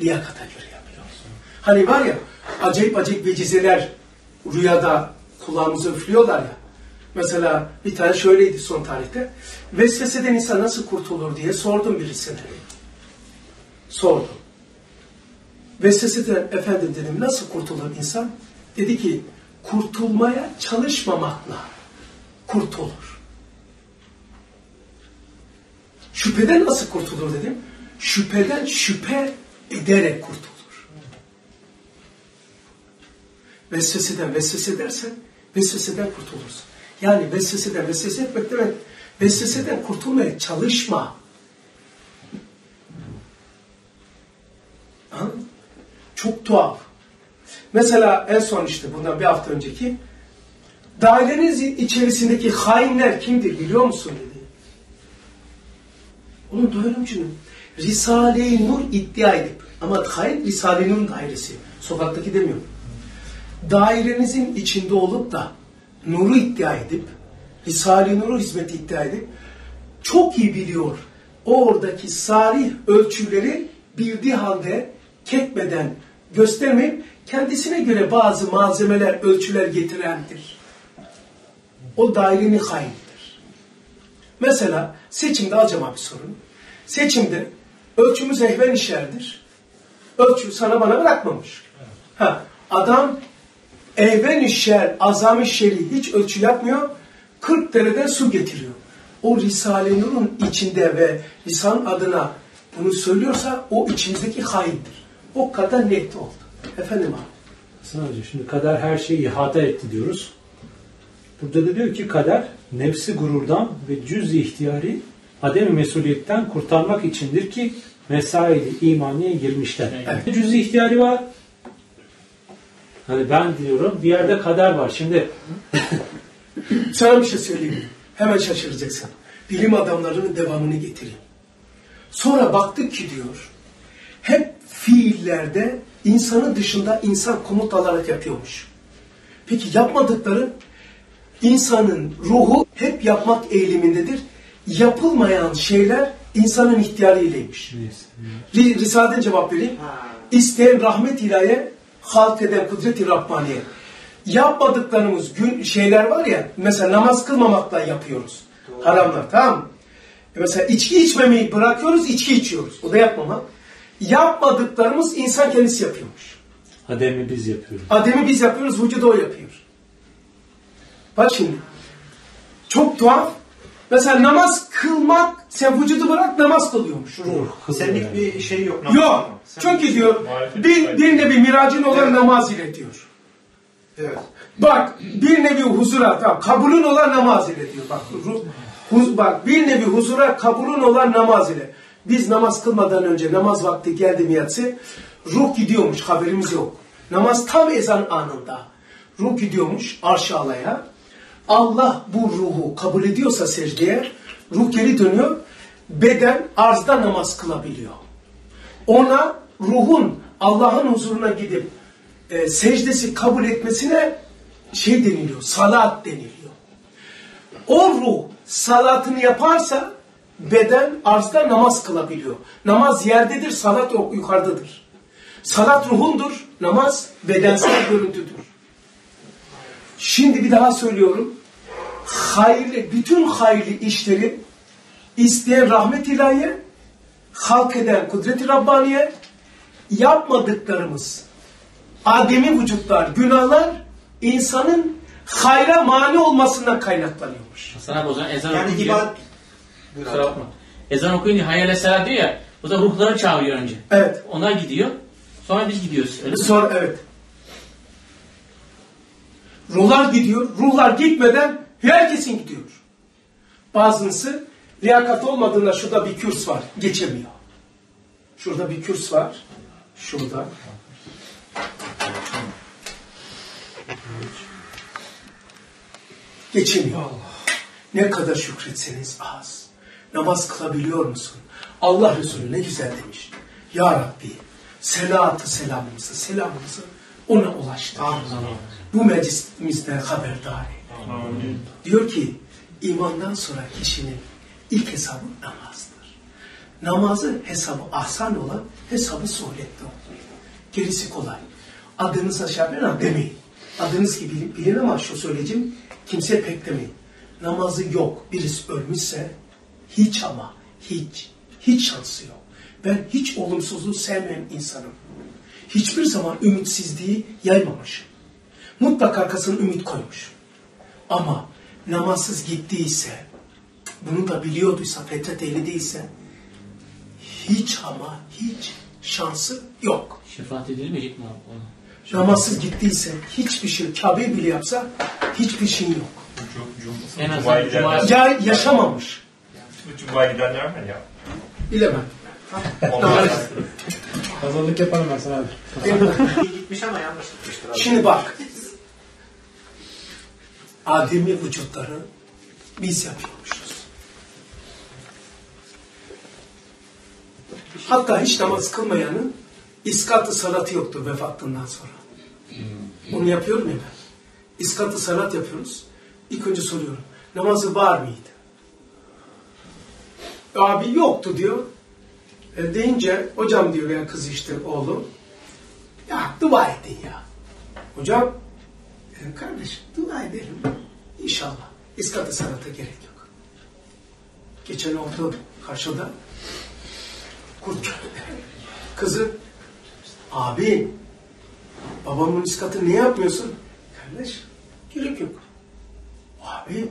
Liyakata göre yapıyor. Hani var ya acayip acayip vecizeler rüyada kulağımıza üflüyorlar ya. Mesela bir tane şöyleydi son tarihte. Vesveseden insan nasıl kurtulur diye sordum birisine. Sordum. Vesveseden efendim dedim nasıl kurtulur insan? Dedi ki kurtulmaya çalışmamakla kurtulur. Şüpheden nasıl kurtulur dedim. Şüpheden şüphe ederek kurtulur. Vesveseden vesvese edersen vesveseden kurtulursun. Yani vesveseden vesvese etmek demek vesveseden kurtulmaya çalışma. Anladın? Çok tuhaf. Mesela en son işte bundan bir hafta önceki daireniz içerisindeki hainler kimdir biliyor musun dedi. Onun doyurumcunun Risale-i Nur iddia edip ama hain Risale-i Nur'un dairesi. Sokaktaki demiyorum. Dairenizin içinde olup da nuru iddia edip Risale-i Nur'u hizmeti iddia edip çok iyi biliyor oradaki sarih ölçüleri bildiği halde ketmeden göstermeyip kendisine göre bazı malzemeler, ölçüler getirendir. O dairenin hainidir. Mesela seçimde acaba bir sorun. Seçimde ölçümüz ehven işerdir. Ölçü sana bana bırakmamış. Ha, adam ehven işer, azam işeri hiç ölçü yapmıyor. 40 dereden su getiriyor. O Risale-i Nur'un içinde ve lisan adına bunu söylüyorsa o içimizdeki haindir. O kadar net oldu. Efendim abi. Hasan Hoca şimdi kader her şeyi ihata etti diyoruz. Burada da diyor ki kader nefsi gururdan ve cüz ihtiyari adem mesuliyetten kurtarmak içindir ki mesaili imaniye girmişler. Evet. Cüz ihtiyari var. Hani ben diyorum bir yerde kader var. Şimdi <laughs> Sana bir şey söyleyeyim. Hemen şaşıracaksın. Bilim adamlarının devamını getireyim. Sonra baktık ki diyor, hep fiillerde insanı dışında insan komut alarak yapıyormuş. Peki yapmadıkları insanın ruhu hep yapmak eğilimindedir. Yapılmayan şeyler insanın ihtiyarıylaymış. Ri- Risale'den cevap vereyim. İsteyen rahmet ilahe, halk eden kudret-i Rabbaniye. Yapmadıklarımız gün şeyler var ya, mesela namaz kılmamakla yapıyoruz. Haramlar, tamam mı? E Mesela içki içmemeyi bırakıyoruz, içki içiyoruz. O da yapmamak. Yapmadıklarımız insan kendisi yapıyormuş. ademi biz yapıyoruz. Adem'i biz yapıyoruz, vücudu o yapıyor. Bak şimdi. Çok tuhaf. Mesela namaz kılmak, sen vücudu bırak namaz kılıyormuş. Ruh. Senlik bir şey yok. Yok. Çünkü diyor, bir, bir nevi miracın olan namaz ile diyor. Evet. Bak, bir nevi huzura, tamam, kabulün olan namaz ile diyor. Bak, ruh, huz, bak, bir nevi huzura kabulün olan namaz ile. Biz namaz kılmadan önce namaz vakti geldi mi yatsı, ruh gidiyormuş, haberimiz yok. Namaz tam ezan anında. Ruh gidiyormuş arş alaya. Allah bu ruhu kabul ediyorsa secdeye, ruh geri dönüyor, beden arzda namaz kılabiliyor. Ona ruhun Allah'ın huzuruna gidip e, secdesi kabul etmesine şey deniliyor, salat deniliyor. O ruh salatını yaparsa beden arzda namaz kılabiliyor. Namaz yerdedir, salat yok yukarıdadır. Salat ruhundur, namaz bedensel görüntüdür. Şimdi bir daha söylüyorum. Hayırlı, bütün hayırlı işleri isteyen rahmet ilahiye, halk eden kudret-i Rabbaniye, yapmadıklarımız, ademi vücutlar, günahlar insanın hayra mani olmasından kaynaklanıyormuş. Hasan abi o zaman ezan Yani okuyunca... Kusura bakma. Ezan okuyunca hayal selam diyor ya. O zaman ruhları çağırıyor önce. Evet. Onlar gidiyor. Sonra biz gidiyoruz. Öyle mi? Sonra evet. Ruhlar gidiyor. Ruhlar gitmeden herkesin gidiyor. Bazısı liyakat olmadığında şurada bir kürs var. Geçemiyor. Şurada bir kürs var. Şurada. Geçemiyor. Ne kadar şükretseniz az. Namaz kılabiliyor musun? Allah Resulü ne güzel demiş. Ya Rabbi selatı selamımızı, selamımızı ona ulaştır. Bu meclisimizden haberdar eyle. Diyor ki imandan sonra kişinin ilk hesabı namazdır. Namazı hesabı ahsan olan hesabı olur. Gerisi kolay. Adınız aşağı ben demeyin. Adınız gibi bilin, ama şu söyleyeceğim kimseye pek demeyin. Namazı yok. Birisi ölmüşse hiç ama hiç hiç şansı yok. Ben hiç olumsuzluğu sevmeyen insanım. Hiçbir zaman ümitsizliği yaymamışım. Mutlaka arkasına ümit koymuş. Ama namazsız gittiyse, bunu da biliyorduysa, fetret ehli değilse, hiç ama hiç şansı yok. Şefaat edilmeyecek mi abi ona? Namazsız gittiyse, hiçbir şey, Kabe bile yapsa, hiçbir şey yok. En azından Cuma'ya Cuma Ya yaşamamış. Cuma'ya gidenler var ya. Bilemem. Pazarlık yaparım ben sana abi. Gitmiş ama yanlış gitmiştir. abi. Şimdi bak. Ademi vücutları biz yapıyormuşuz. Hatta hiç namaz kılmayanın iskatı salatı yoktur vefatından sonra. Bunu yapıyorum ya ben. İskatı salat yapıyoruz. İlk önce soruyorum. Namazı var mıydı? Abi yoktu diyor. E deyince hocam diyor ya kız işte oğlum. Ya dua edin ya. Hocam dedim kardeşim dua edelim. İnşallah. İskatı sanata gerek yok. Geçen oldu karşıda kurt kızı abi babamın iskatı niye yapmıyorsun? Kardeş gerek yok. Abi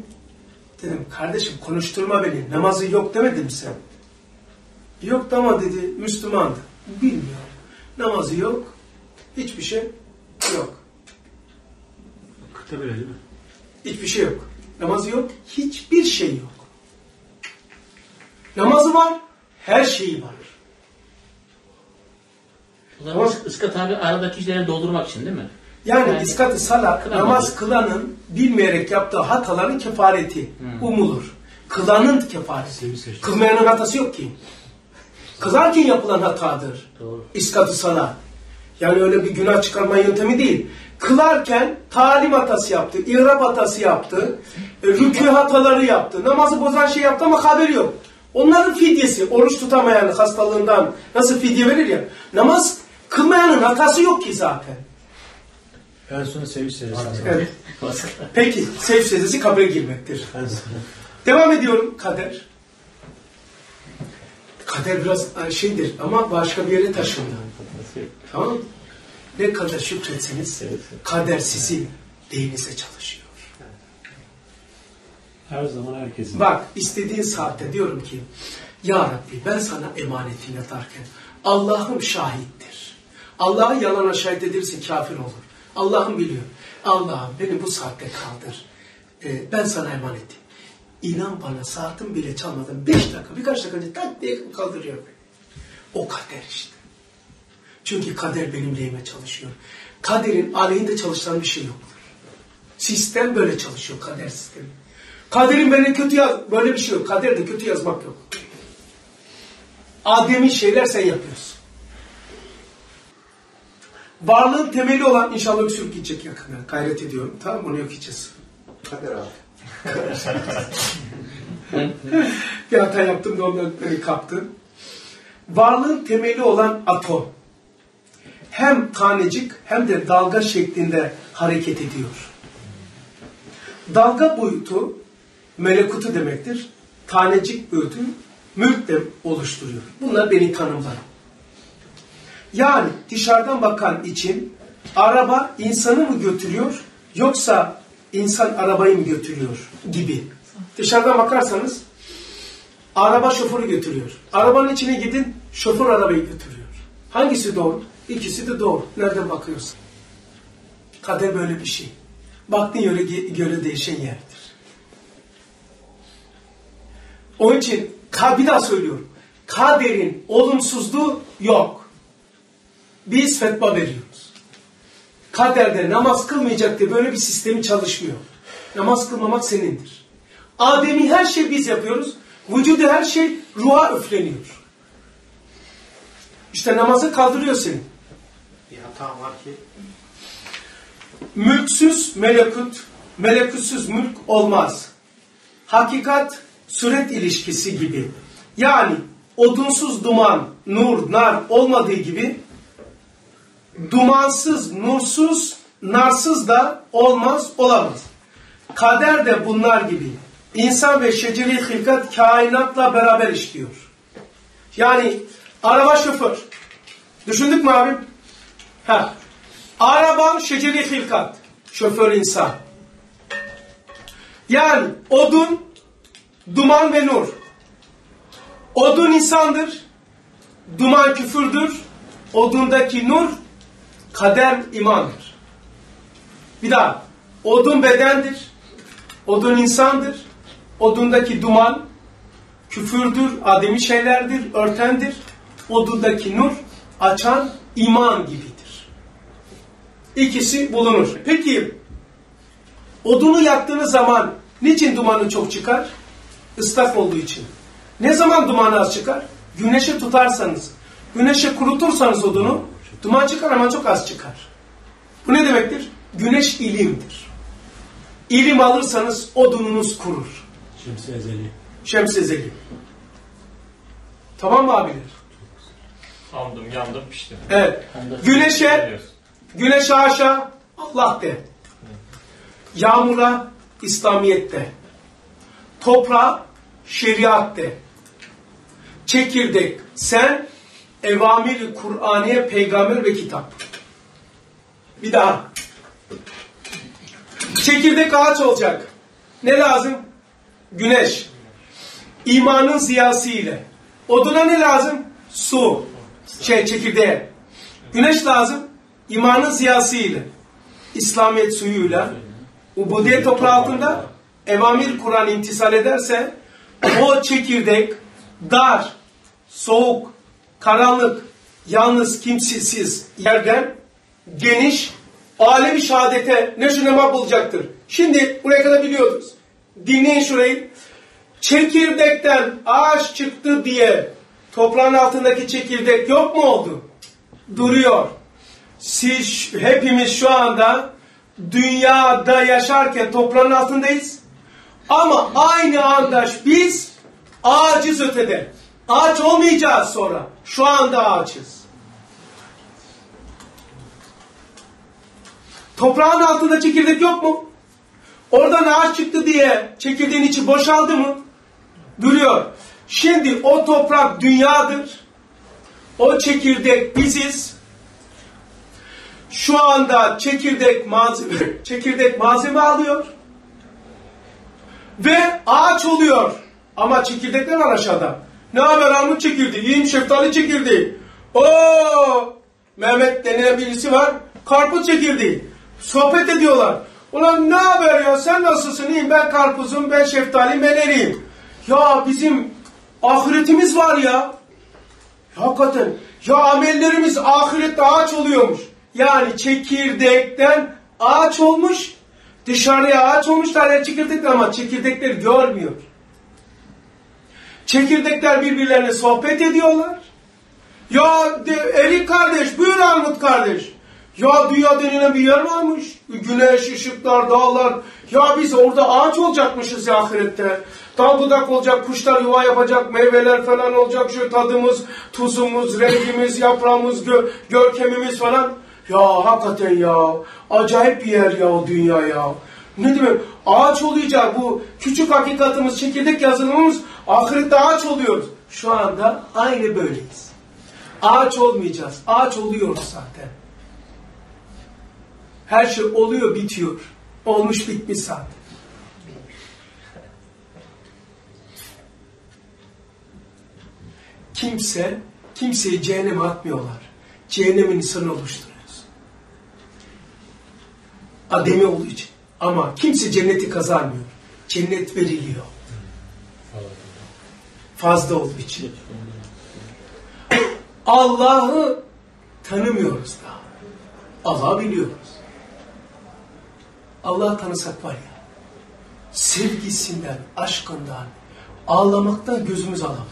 dedim kardeşim konuşturma beni. Namazı yok demedin mi sen? Yok ama dedi Müslümandı. Bilmiyorum. Namazı yok. Hiçbir şey yok. Kıta böyle değil mi? Hiçbir şey yok. Namazı yok. Hiçbir şey yok. Namazı var. Her şeyi var. Zaman ıs- ıskat abi aradaki işleri doldurmak için değil mi? Yani, Yani iskat-ı salat, namaz kılanın bilmeyerek yaptığı hataların kefareti umulur. Kılanın kefareti. Kılmayanın hatası yok ki. Kılarken yapılan hatadır. Doğru. İskat-ı salat. Yani öyle bir günah çıkarma yöntemi değil. Kılarken talim hatası yaptı, irab hatası yaptı, e, rükû hataları yaptı, namazı bozan şey yaptı ama haberi yok. Onların fidyesi, oruç tutamayan hastalığından nasıl fidye verir ya, namaz kılmayanın hatası yok ki zaten. En son sevinç serisi. Evet. Peki, sevk secdesi kabre girmektir. Devam ediyorum, kader. Kader biraz e, şeydir ama başka bir yere taşındı. Tamam mı? Ne kadar şükretseniz kader sizin lehinize çalışıyor. Her zaman herkesin. Bak istediğin saatte diyorum ki Ya Rabbi ben sana emanetim yatarken Allah'ım şahittir. Allah'ı yalana şahit edilirse kafir olur. Allah'ım biliyor. Allah'ım beni bu saatte kaldır. Ee, ben sana emanetim. İnan bana saatim bile çalmadan beş dakika birkaç dakika önce tak diye kaldırıyor beni. O kader işte. Çünkü kader benim lehime çalışıyor. Kaderin aleyhinde çalışan bir şey yoktur. Sistem böyle çalışıyor kader sistemi. Kaderin beni kötü yaz, böyle bir şey yok. Kaderde kötü yazmak yok. Ademi şeyler sen yapıyorsun. Varlığın temeli olan inşallah öksürük gidecek yakında. Gayret ediyorum. Tamam onu yok gideceğiz. Kader abi. bir hata yaptım da ondan e, kaptı. Varlığın temeli olan atom. Hem tanecik hem de dalga şeklinde hareket ediyor. Dalga boyutu melekutu demektir. Tanecik boyutu mülk de oluşturuyor. Bunlar beni tanımlar. Yani dışarıdan bakan için araba insanı mı götürüyor yoksa insan arabayı mı götürüyor gibi. Dışarıdan bakarsanız araba şoförü götürüyor. Arabanın içine gidin şoför arabayı götürüyor. Hangisi doğru? İkisi de doğru. Nereden bakıyorsun? Kader böyle bir şey. Baktığın yere göre değişen yerdir. Onun için bir daha söylüyorum. Kaderin olumsuzluğu yok. Biz fetva veriyoruz. Kaderde namaz kılmayacak diye böyle bir sistemi çalışmıyor. Namaz kılmamak senindir. Adem'i her şey biz yapıyoruz. Vücudu her şey ruha üfleniyor. İşte namazı kaldırıyor seni. Bir hatam var ki Mülksüz melekut, melekutsüz mülk olmaz. Hakikat süret ilişkisi gibi. Yani odunsuz duman, nur, nar olmadığı gibi dumansız, nursuz, narsız da olmaz, olamaz. Kader de bunlar gibi. İnsan ve şeceri hilkat kainatla beraber işliyor. Yani araba şoför. Düşündük mü abim? Ha. Araban şeceri hilkat. Şoför insan. Yani odun, duman ve nur. Odun insandır. Duman küfürdür. Odundaki nur kader imandır. Bir daha. Odun bedendir. Odun insandır. Odundaki duman küfürdür, ademi şeylerdir, örtendir. Odundaki nur açan iman gibidir. İkisi bulunur. Peki odunu yaktığınız zaman niçin dumanı çok çıkar? Islak olduğu için. Ne zaman dumanı az çıkar? Güneşe tutarsanız, güneşe kurutursanız odunu duman çıkar ama çok az çıkar. Bu ne demektir? Güneş ilimdir. İlim alırsanız odununuz kurur. Şemsi Ezeli. Şems ezeli. Tamam mı abiler? Yandım, yandım, piştim. Evet. Güneşe, güneşe haşa Allah de. Yağmura İslamiyet'te. Toprağa şeriat de. Çekirdek sen evamir Kur'aniye peygamber ve kitap. Bir daha. Çekirdek ağaç olacak. Ne lazım? Güneş. İmanın ziyası ile. Oduna ne lazım? Su. Şey çekirdeğe. Güneş lazım. İmanın ziyası ile. İslamiyet suyuyla. Ubudiyet toprağı altında evamir Kur'an imtisal ederse o çekirdek dar, soğuk, karanlık, yalnız kimsesiz yerden geniş, alemi şehadete neşunema bulacaktır. Şimdi buraya kadar biliyordunuz. Dinleyin şurayı. Çekirdekten ağaç çıktı diye toprağın altındaki çekirdek yok mu oldu? Duruyor. Siz hepimiz şu anda dünyada yaşarken toprağın altındayız. Ama aynı anda biz ağacız ötede. Ağaç olmayacağız sonra. Şu anda ağaçız. Toprağın altında çekirdek yok mu? Oradan ağaç çıktı diye çekirdeğin içi boşaldı mı? Duruyor. Şimdi o toprak dünyadır. O çekirdek biziz. Şu anda çekirdek malzeme, <laughs> çekirdek malzeme alıyor. Ve ağaç oluyor. Ama çekirdekler var aşağıda. Ne haber armut çekirdeği, iyiyim şeftali çekirdeği. Oo, Mehmet denilen birisi var. Karpuz çekirdeği. Sohbet ediyorlar. Ulan ne haber ya sen nasılsın? İyiyim ben karpuzum, ben şeftalim, ben eriyim. Ya bizim ahiretimiz var ya. Hakikaten. Ya amellerimiz ahirette ağaç oluyormuş. Yani çekirdekten ağaç olmuş Dışarıya ağaç olmuşlar ya çekirdekler ama çekirdekleri görmüyor. Çekirdekler birbirlerine sohbet ediyorlar. Ya Eli kardeş, buyur Armut kardeş. Ya dünya denilen bir yer varmış. Güneş, ışıklar, dağlar. Ya biz orada ağaç olacakmışız ya ahirette. Dal budak olacak, kuşlar yuva yapacak, meyveler falan olacak. Şu tadımız, tuzumuz, rengimiz, yaprağımız, gö görkemimiz falan. Ya hakikaten ya. Acayip bir yer ya o dünya ya. Ne demek? Ağaç olacak bu küçük hakikatimiz, çekirdek yazılımımız ahirette ağaç oluyoruz. Şu anda aynı böyleyiz. Ağaç olmayacağız. Ağaç oluyoruz zaten. Her şey oluyor, bitiyor. Olmuş bitmiş zaten. Kimse, kimseyi cehenneme atmıyorlar. Cehennemin insanı oluşturuyoruz. Ademi olduğu için. Ama kimse cenneti kazanmıyor. Cennet veriliyor. Fazla olduğu için. Allah'ı tanımıyoruz daha. Allah'ı biliyoruz. Allah'ı tanısak var ya, sevgisinden, aşkından, ağlamaktan gözümüz alamayız.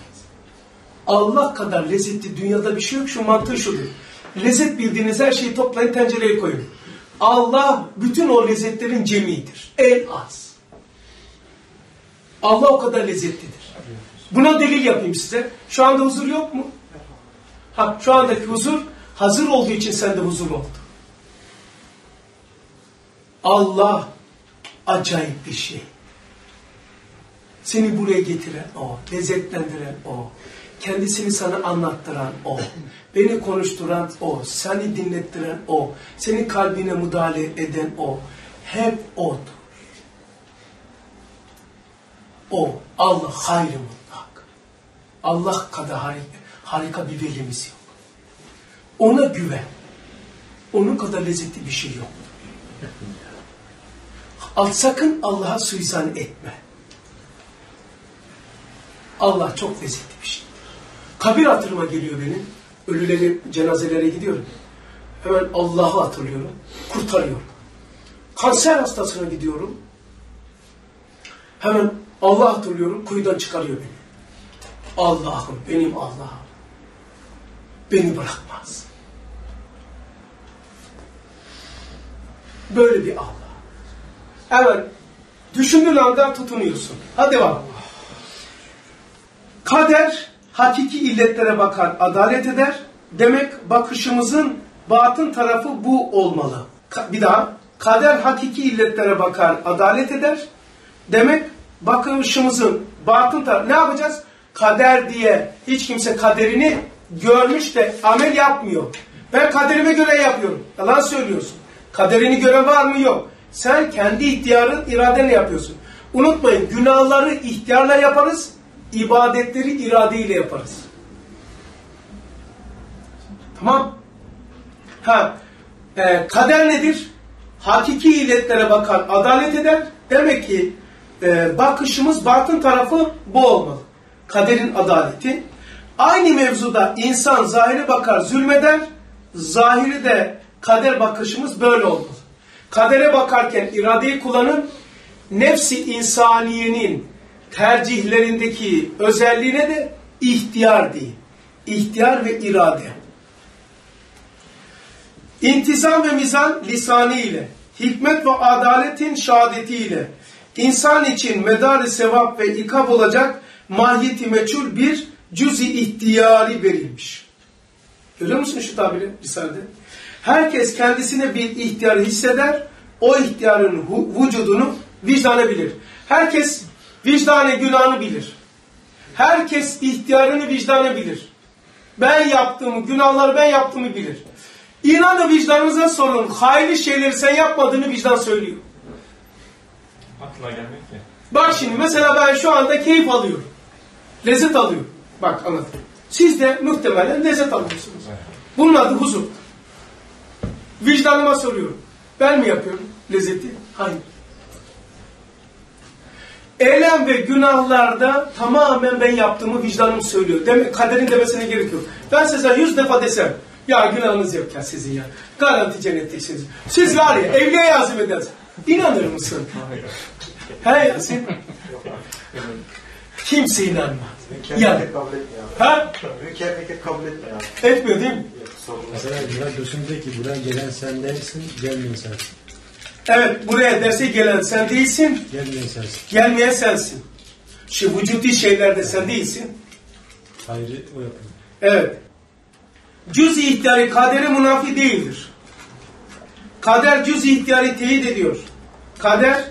Allah kadar lezzetli dünyada bir şey yok. Şu mantığı şudur. Lezzet bildiğiniz her şeyi toplayın tencereye koyun. Allah bütün o lezzetlerin cemidir. En az. Allah o kadar lezzetlidir. Buna delil yapayım size. Şu anda huzur yok mu? Ha, şu andaki huzur hazır olduğu için sende huzur oldu. Allah acayip bir şey. Seni buraya getiren o, lezzetlendiren o, kendisini sana anlattıran o, beni konuşturan o, seni dinlettiren o, senin kalbine müdahale eden o, hep odur. O, Allah hayrı mutlak. Allah kadar harika, harika bir velimiz yok. Ona güven. Onun kadar lezzetli bir şey yok. Al, sakın Allah'a suizan etme. Allah çok lezzetli bir şey. Kabir hatırıma geliyor benim. Ölüleri, cenazelere gidiyorum. Hemen Allah'ı hatırlıyorum. Kurtarıyorum. Kanser hastasına gidiyorum. Hemen Allah hatırlıyorum. Kuyudan çıkarıyor beni. Allah'ım, benim Allah'ım. Beni bırakmaz. Böyle bir Allah. Evet. Düşündüğün anda tutunuyorsun. Hadi bak. Kader hakiki illetlere bakar, adalet eder. Demek bakışımızın batın tarafı bu olmalı. Bir daha. Kader hakiki illetlere bakar, adalet eder. Demek bakışımızın batın tarafı. Ne yapacağız? Kader diye hiç kimse kaderini görmüş de amel yapmıyor. Ben kaderime göre yapıyorum. Yalan söylüyorsun. Kaderini gören var mı? Yok. Sen kendi ihtiyarın, iradenle yapıyorsun. Unutmayın günahları ihtiyarla yaparız, ibadetleri iradeyle yaparız. Tamam. Ha, e, kader nedir? Hakiki illetlere bakar, adalet eder. Demek ki e, bakışımız batın tarafı bu olmalı. Kaderin adaleti. Aynı mevzuda insan zahire bakar, zulmeder. Zahiri de kader bakışımız böyle olmalı. Kadere bakarken iradeyi kullanın, nefsi insaniyenin tercihlerindeki özelliğine de ihtiyar değil. İhtiyar ve irade. İntizam ve mizan lisani ile, hikmet ve adaletin şehadeti ile, insan için medarı sevap ve ikab olacak mahiyeti meçhul bir cüz-i ihtiyari verilmiş. Görüyor musun şu tabiri Risale'de? Herkes kendisine bir ihtiyarı hisseder, o ihtiyarın vücudunu vicdanı bilir. Herkes vicdanı günahını bilir. Herkes ihtiyarını vicdanı bilir. Ben yaptığımı, günahları ben yaptığımı bilir. İnanın vicdanınıza sorun. Hayırlı şeyleri sen yapmadığını vicdan söylüyor. Aklına gelmek ki. Bak şimdi mesela ben şu anda keyif alıyorum. Lezzet alıyorum. Bak anlatayım. Siz de muhtemelen lezzet alıyorsunuz. Bunun adı huzur. Vicdanıma soruyorum. Ben mi yapıyorum lezzeti? Hayır. Eylem ve günahlarda tamamen ben yaptığımı vicdanım söylüyor. Deme, kaderin demesine gerek yok. Ben size yüz defa desem, ya günahınız yok ya sizin ya. Garanti cennetteysiniz. Siz var ya evliye yazım edersiniz. İnanır mısın? Hayır. He Yasin? Kimse inanmaz. Mükemmel Yani. kabul etmiyor. Ha? Mükemmel kabul etmiyor. Etmiyor değil mi? Mesela Murat Dursun diyor ki buraya gelen sen değilsin, gelmeyen sensin. Evet buraya derse gelen sen değilsin, Gelmeyen sensin. gelmeyen sensin. Şu vücuti şeylerde sen değilsin. Hayrı o yapıyor. Evet. Cüz-i ihtiyari kadere munafi değildir. Kader cüz-i ihtiyari teyit ediyor. Kader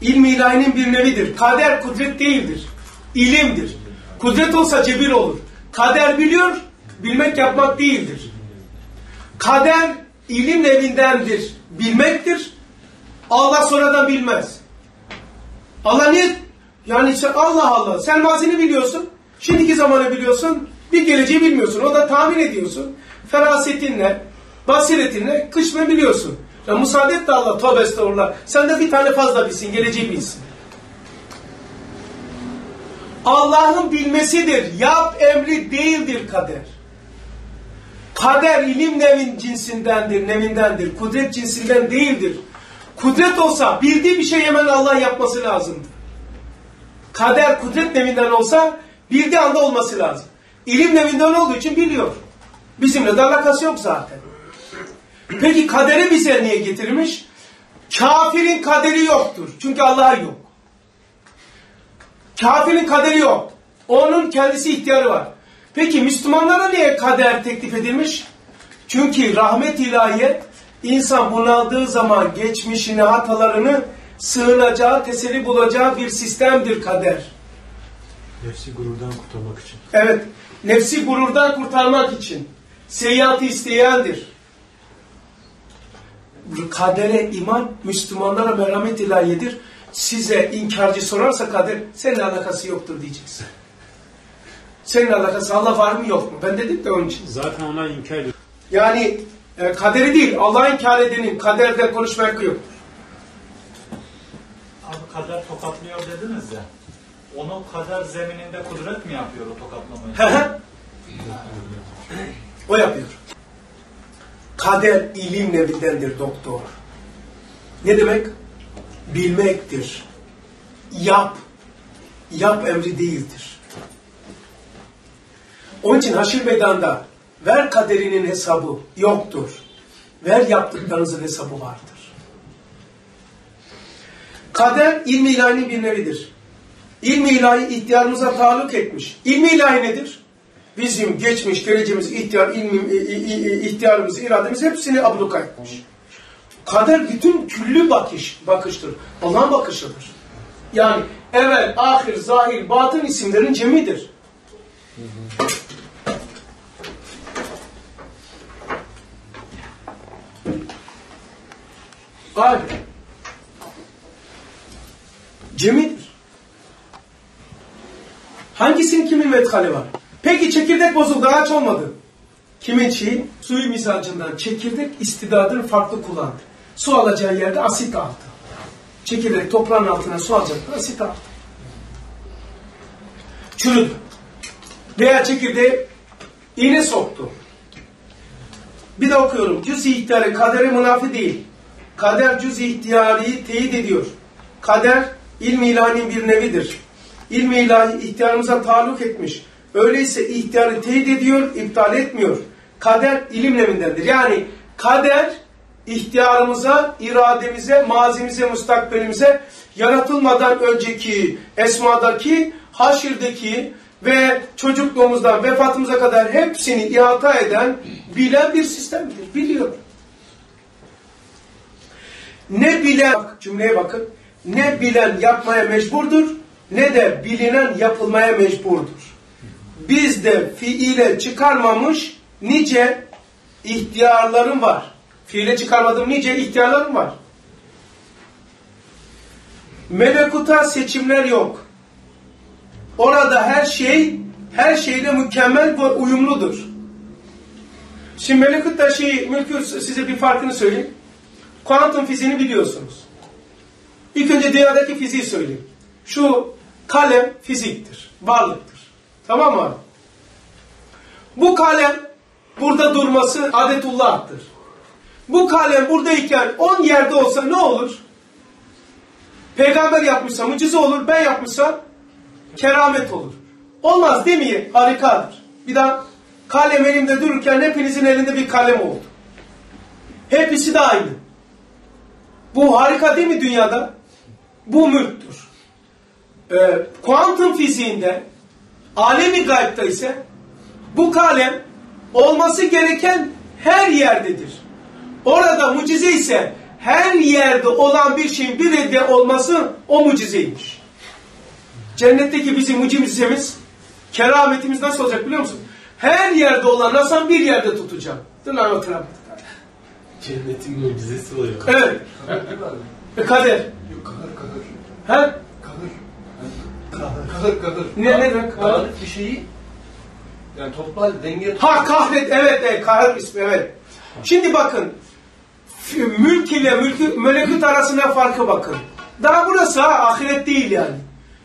ilmi ilahinin bir nevidir. Kader kudret değildir. İlimdir. Kudret olsa cebir olur. Kader biliyor, bilmek yapmak değildir. Kader ilim nevindendir. Bilmektir. Allah sonradan bilmez. Allah niye? Yani sen Allah Allah. Sen mazini biliyorsun. Şimdiki zamanı biliyorsun. Bir geleceği bilmiyorsun. O da tahmin ediyorsun. Ferasetinle, basiretinle kısmen biliyorsun. Ya müsaade et de Allah. Tövbe estağfurullah. Sen de bir tane fazla bilsin. Geleceği bilsin. Allah'ın bilmesidir. Yap emri değildir kader. Kader ilim nevin cinsindendir, nevindendir. Kudret cinsinden değildir. Kudret olsa bildiği bir şey hemen Allah yapması lazımdır. Kader kudret nevinden olsa bildiği anda olması lazım. İlim nevinden olduğu için biliyor. Bizimle de alakası yok zaten. Peki kaderi bize niye getirmiş? Kafirin kaderi yoktur. Çünkü Allah'a yok. Kafirin kaderi yok. Onun kendisi ihtiyarı var. Peki Müslümanlara niye kader teklif edilmiş? Çünkü rahmet ilahiye insan bunaldığı zaman geçmişini, hatalarını sığınacağı, teselli bulacağı bir sistemdir kader. Nefsi gururdan kurtulmak için. Evet, nefsi gururdan kurtarmak için seyyatı isteyendir. Kadere iman, Müslümanlara merhamet ilahiyedir. Size inkarcı sorarsa kader, seninle alakası yoktur diyeceksin. Seninle alakası Allah var mı yok mu? Ben dedim de onun için. Zaten ona inkar ediyor. Yani e, kaderi değil, Allah'ı inkar edenin kaderde konuşma hakkı yok. Abi kader tokatlıyor dediniz ya. Onu kader zemininde kudret mi yapıyor o tokatlamayı? O yapıyor. Kader ilim nevindendir doktor. Ne demek? Bilmektir. Yap. Yap emri değildir. Onun için haşir meydanda ver kaderinin hesabı yoktur. Ver yaptıklarınızın hesabı vardır. Kader ilmi ilahinin bir nevidir. İlmi ilahi ihtiyarımıza taluk etmiş. İlmi ilahi nedir? Bizim geçmiş, geleceğimiz, ihtiyar, ilmi, ihtiyarımız, irademiz hepsini abluka etmiş. Kader bütün küllü bakış, bakıştır. Allah'ın bakışıdır. Yani evvel, ahir, zahir, batın isimlerin cemidir. Abi, cemidir. Hangisinin kimin metkali var? Peki çekirdek bozuldu, ağaç olmadı. Kimin şeyi? Suyu mizacından çekirdek istidadını farklı kullandı. Su alacağı yerde asit aldı. Çekirdek toprağın altına su alacaktı, asit aldı. Çürüdü. Veya çekirdeğe iğne soktu. Bir de okuyorum. Cüz-i ihtiyarı kadere münafi değil. Kader cüz-i ihtiyarıyı teyit ediyor. Kader ilmi ilahinin bir nevidir. İlmi ilahi ihtiyarımıza taluk etmiş. Öyleyse ihtiyarı teyit ediyor, iptal etmiyor. Kader ilim nevindendir. Yani kader ihtiyarımıza, irademize, mazimize, müstakbelimize yaratılmadan önceki esmadaki, haşirdeki ve çocukluğumuzdan vefatımıza kadar hepsini ihata eden, bilen bir sistemdir. Biliyor. Ne bilen, cümleye bakın, ne bilen yapmaya mecburdur, ne de bilinen yapılmaya mecburdur. Biz de fiile çıkarmamış nice ihtiyarlarım var. Fiile çıkarmadığım nice ihtiyarlarım var. Melekuta seçimler yok. Orada her şey, her şeyle mükemmel ve uyumludur. Şimdi melekutta şeyi, mülkü size bir farkını söyleyeyim. Kuantum fiziğini biliyorsunuz. İlk önce dünyadaki fiziği söyleyeyim. Şu kalem fiziktir, varlıktır. Tamam mı? Bu kalem burada durması adetullah'tır. Bu kalem buradayken 10 yerde olsa ne olur? Peygamber yapmışsa mucize olur, ben yapmışsam keramet olur. Olmaz mi? Harikadır. Bir daha kalem elimde dururken hepinizin elinde bir kalem oldu. Hepsi de aynı. Bu harika değil mi dünyada? Bu mülktür. Ee, kuantum fiziğinde alemi gaybta ise bu kalem olması gereken her yerdedir. Orada mucize ise her yerde olan bir şeyin bir yerde olması o mucizeymiş. Cennetteki bizim mucizemiz, kerametimiz nasıl olacak biliyor musun? Her yerde olan Hasan bir yerde tutacak. Dur lan. Cennetin mucizesi oluyor. Evet. E, kader. Yok kahır kahır. Ha? Kahır. Kahır kahır. Ne ne demek? Kahır bir şeyi yani toplar denge Ha kahret evet evet kahret ismi evet. Şimdi bakın mülk ile mülkü, melekut arasında farkı bakın. Daha burası ha, ahiret değil yani.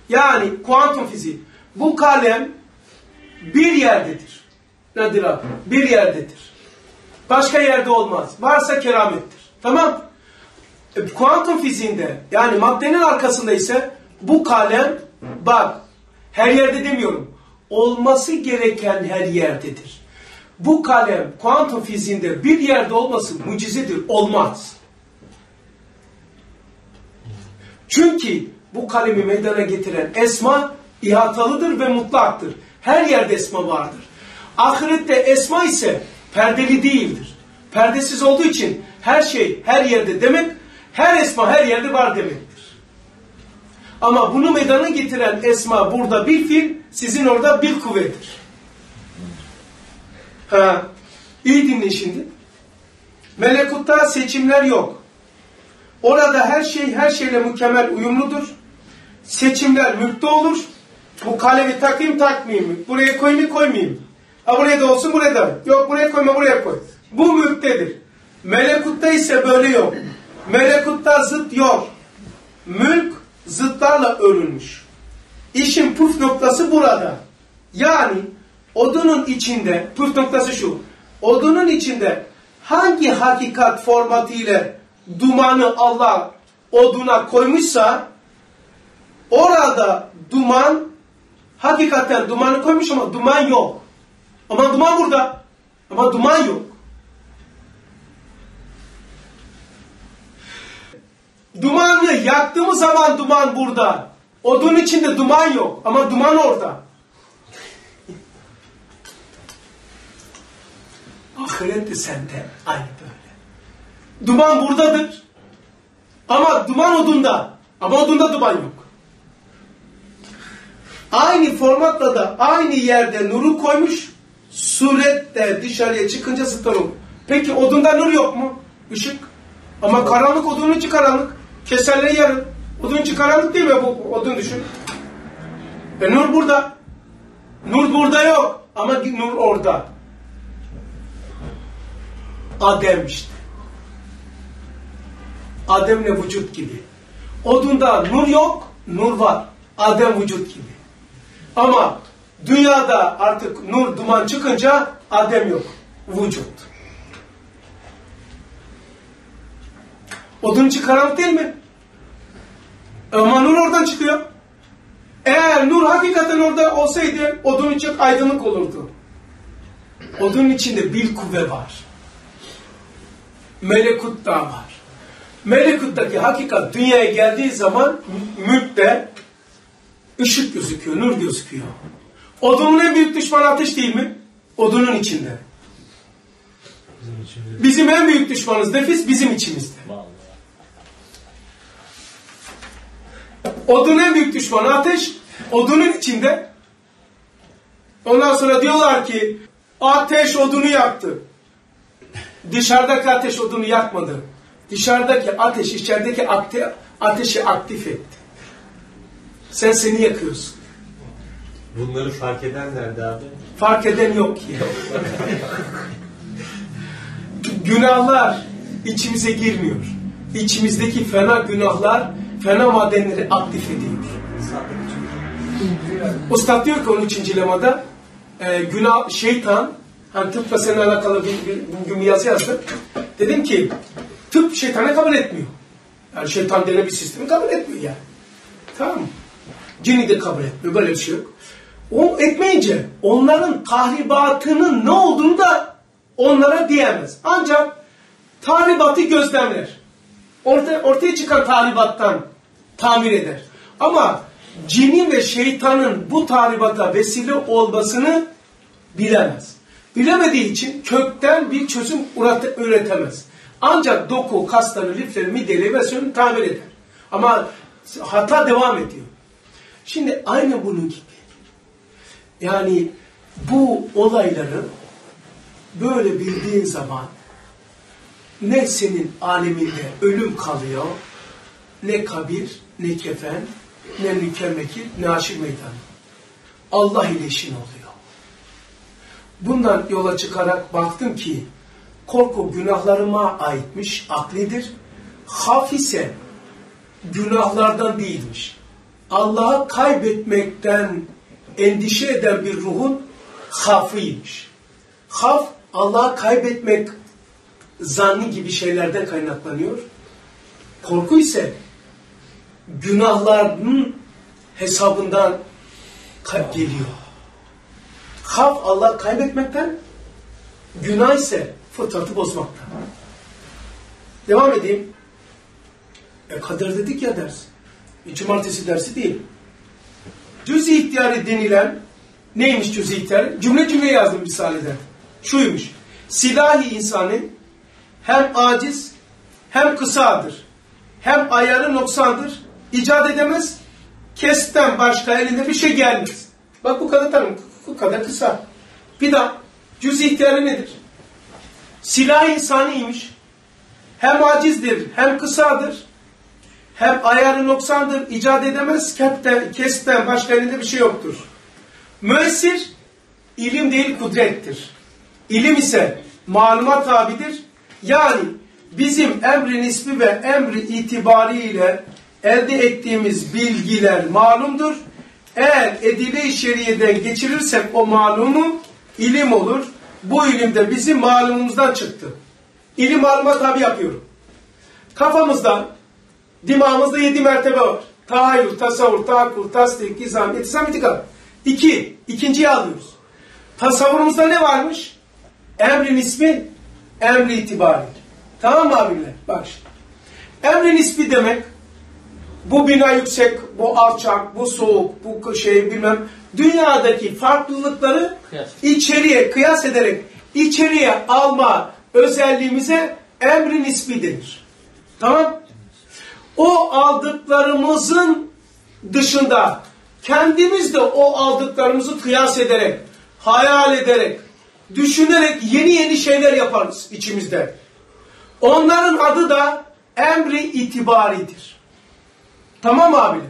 Yani kuantum fiziği. Bu kalem bir yerdedir. Nedir abi? Bir yerdedir. Başka yerde olmaz. Varsa keramettir. Tamam. E, kuantum fiziğinde yani maddenin arkasında ise bu kalem bak her yerde demiyorum. Olması gereken her yerdedir. Bu kalem kuantum fiziğinde bir yerde olması mucizedir. Olmaz. Çünkü bu kalemi meydana getiren esma ihatalıdır ve mutlaktır. Her yerde esma vardır. Ahirette esma ise perdeli değildir. Perdesiz olduğu için her şey her yerde demek, her esma her yerde var demektir. Ama bunu meydana getiren esma burada bir fil, sizin orada bir kuvvettir. Ha, iyi dinle şimdi. Melekutta seçimler yok. Orada her şey her şeyle mükemmel uyumludur. Seçimler mülkte olur. Bu kalemi takayım takmayayım mı? Buraya koyayım mı koymayayım mı? Ha buraya da olsun buraya da. Yok buraya koyma buraya koy. Bu mülktedir. Melekutta ise böyle yok. Melekutta zıt yok. Mülk zıtlarla örülmüş. İşin püf noktası burada. Yani odunun içinde, püf noktası şu. Odunun içinde hangi hakikat formatı ile dumanı Allah oduna koymuşsa orada duman hakikaten dumanı koymuş ama duman yok. Ama duman burada. Ama duman yok. Dumanı yaktığımız zaman duman burada. Odun içinde duman yok ama duman orada. Ahiret de sende aynı böyle. Duman buradadır. Ama duman odunda. Ama odunda duman yok. Aynı formatla da aynı yerde nuru koymuş. Surette dışarıya çıkınca zıtlar olur. Peki odunda nur yok mu? Işık. Ama karanlık odunun içi karanlık. Keserleri yarın. Odun içi karanlık değil mi bu odun düşün. E nur burada. Nur burada yok. Ama nur orada. Adem işte. Adem'le vücut gibi. Odunda nur yok, nur var. Adem vücut gibi. Ama dünyada artık nur duman çıkınca Adem yok. Vücut. Odun içi karanlık değil mi? Ama nur oradan çıkıyor. Eğer nur hakikaten orada olsaydı odun için aydınlık olurdu. Odunun içinde bir kuvve var. Melekut da var. Melekuttaki hakikat dünyaya geldiği zaman mülkte ışık gözüküyor, nur gözüküyor. Odunun en büyük düşmanı ateş değil mi? Odunun içinde. Bizim en büyük düşmanımız nefis bizim içimizde. Odun en büyük düşmanı ateş, odunun içinde. Ondan sonra diyorlar ki ateş odunu yaktı. Dışarıdaki ateş odunu yakmadı. Dışarıdaki ateş içerideki ate ateşi aktif etti. Sen seni yakıyorsun. Bunları fark eden abi? Fark eden yok ki. Günahlar içimize girmiyor. İçimizdeki fena günahlar, fena madenleri aktif ediyor. Ustad diyor ki 13. lemada e, günah, şeytan hani tıpla seninle alakalı bir, bir, bugün bir yazı yazdım. Dedim ki tıp şeytanı kabul etmiyor. Yani şeytan denen bir sistemi kabul etmiyor yani. Tamam mı? Cini de kabul etmiyor. Böyle bir şey yok. O etmeyince onların tahribatının ne olduğunu da onlara diyemez. Ancak tahribatı gözlemler. Ortaya, ortaya çıkan tahribattan tamir eder. Ama cinin ve şeytanın bu tahribata vesile olmasını bilemez. Bilemediği için kökten bir çözüm üret- üretemez. Ancak doku, kasları, lifleri, mideleri ve tamir eder. Ama hata devam ediyor. Şimdi aynı bunun gibi. Yani bu olayları böyle bildiğin zaman ne senin aleminde ölüm kalıyor, ne kabir, ne kefen, ne mükemmekil, ne aşık meydanı. Allah ile işin oluyor. Bundan yola çıkarak baktım ki korku günahlarıma aitmiş, aklidir. Haf ise günahlardan değilmiş. Allah'ı kaybetmekten endişe eden bir ruhun hafıymış. Haf, Allah'ı kaybetmek zanni gibi şeylerden kaynaklanıyor. Korku ise günahların hesabından geliyor. Haf Allah kaybetmekten, günah ise fıtratı bozmaktan. Devam edeyim. E kader dedik ya ders. E, cumartesi dersi değil. Cüz-i ihtiyarı denilen neymiş cüz-i ihtiyarı? Cümle cümle yazdım Risale'den. Şuymuş. Silahi insanın hem aciz hem kısadır. Hem ayarı noksandır. icat edemez. Kesten başka elinde bir şey gelmez. Bak bu kadar tanım. Bu kadar kısa. Bir daha. Cüz ihtiyarı nedir? Silah insaniymiş. Hem acizdir, hem kısadır. Hem ayarı noksandır, icat edemez. Kesten, kesten başka elinde bir şey yoktur. Müessir, ilim değil kudrettir. İlim ise maluma tabidir. Yani bizim emri nispi ve emri itibariyle elde ettiğimiz bilgiler malumdur. Eğer edile-i şeriyeden geçirirsek o malumu ilim olur. Bu ilim de bizim malumumuzdan çıktı. İlim maluma tabi yapıyorum. Kafamızda, dimağımızda yedi mertebe var. Tahayyül, tasavvur, tahakkul, tasdik, izam, itisam, itikad. İki, ikinciyi alıyoruz. Tasavvurumuzda ne varmış? Emrin ismi, emri itibari. Tamam mı abiler? Bak şimdi. Emrin ismi demek, bu bina yüksek, bu alçak, bu soğuk, bu şey bilmem. Dünyadaki farklılıkları Kıyas. içeriye kıyas ederek içeriye alma özelliğimize emrin ismi denir. Tamam? O aldıklarımızın dışında kendimiz de o aldıklarımızı kıyas ederek, hayal ederek, düşünerek yeni yeni şeyler yaparız içimizde. Onların adı da emri itibaridir. Tamam abiler?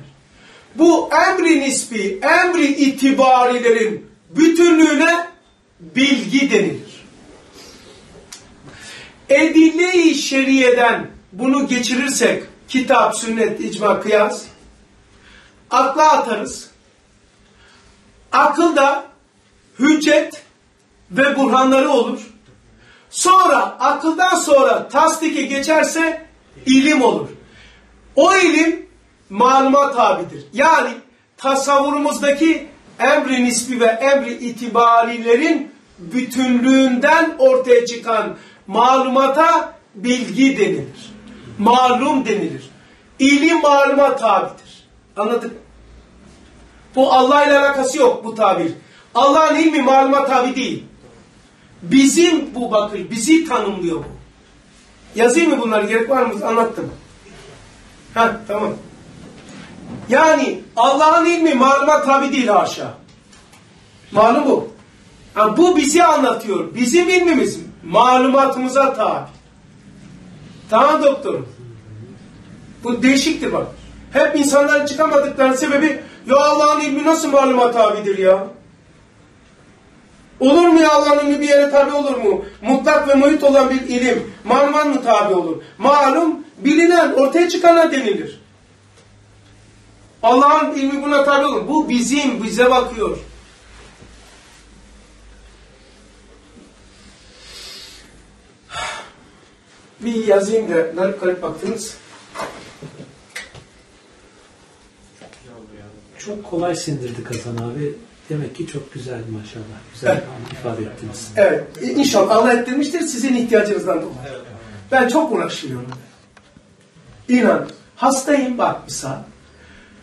Bu emri nispi, emri itibarilerin bütünlüğüne bilgi denilir. Edille-i şeriyeden bunu geçirirsek, kitap, sünnet, icma, kıyas, akla atarız. Akılda hüccet ve burhanları olur. Sonra akıldan sonra tasdike geçerse ilim olur. O ilim maluma tabidir. Yani tasavvurumuzdaki emri nispi ve emri itibarilerin bütünlüğünden ortaya çıkan malumata bilgi denilir. Malum denilir. İlim maluma tabidir. Anladık? Bu Allah ile alakası yok bu tabir. Allah'ın ilmi maluma tabi değil. Bizim bu bakış, bizi tanımlıyor bu. Yazayım mı bunları? Gerek var mı? Anlattım. Ha tamam. Yani Allah'ın ilmi maluma tabi değil haşa. Malum bu. Ha, bu bizi anlatıyor. Bizim ilmimiz malumatımıza tabi. Tamam doktorum. Bu değişiktir bak. Hep insanların çıkamadıklarının sebebi ya Allah'ın ilmi nasıl maluma tabidir ya? Olur mu ya Allah'ın ilmi bir yere tabi olur mu? Mutlak ve muhit olan bir ilim malumat mı tabi olur? Malum bilinen ortaya çıkana denilir. Allah'ın ilmi buna tabi olur. Bu bizim, bize bakıyor. bir yazayım da garip garip baktınız. Çok kolay sindirdi Kazan abi. Demek ki çok güzel maşallah. Güzel evet. ifade ettiniz. Evet. İnşallah Allah ettirmiştir sizin ihtiyacınızdan dolayı. Ben çok uğraşıyorum. İnan. Hastayım bak misal.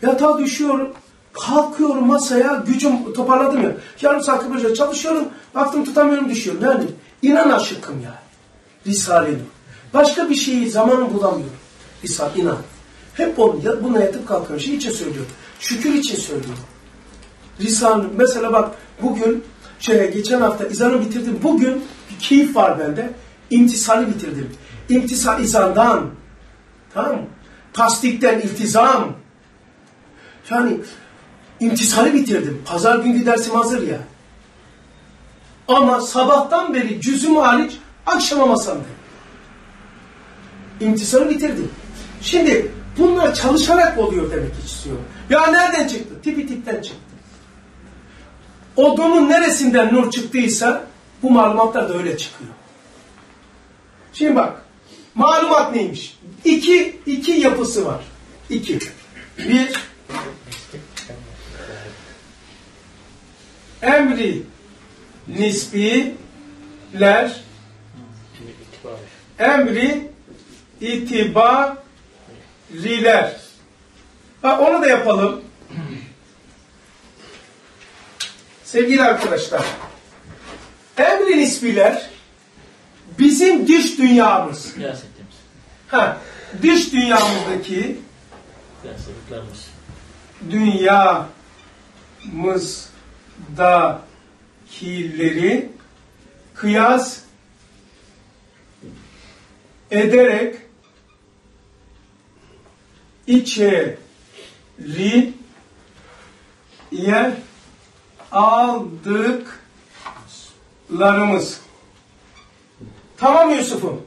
Yatağa düşüyorum. Kalkıyorum masaya. Gücüm toparladım ya. Yarım saat boyunca çalışıyorum. Baktım tutamıyorum düşüyorum. Yani inan aşıkım ya. Risale-i Başka bir şeyi zamanı bulamıyorum. Risale inan. Hep onu, ya- buna yatıp kalkıyorum. Şey için söylüyorum. Şükür için söylüyorum. Risale mesela bak bugün şey geçen hafta izanı bitirdim. Bugün bir keyif var bende. İmtisali bitirdim. İmtisal izandan. Tamam mı? Tasdikten iltizam. Yani imtisali bitirdim. Pazar günkü dersim hazır ya. Ama sabahtan beri cüzüm hariç akşama masamda. İmtisal'i bitirdim. Şimdi bunlar çalışarak oluyor demek istiyorum. Ya nereden çıktı? Tipi tipten çıktı. Odunun neresinden nur çıktıysa bu malumatlar da öyle çıkıyor. Şimdi bak. Malumat neymiş? İki, iki yapısı var. İki. Bir, emri nisbiler emri itibariler. Bak onu da yapalım. Sevgili arkadaşlar, emri nisbiler bizim dış dünyamız. Ha, dış dünyamızdaki dünyamızdakileri kıyas ederek içeriye aldıklarımız. Tamam Yusuf'um.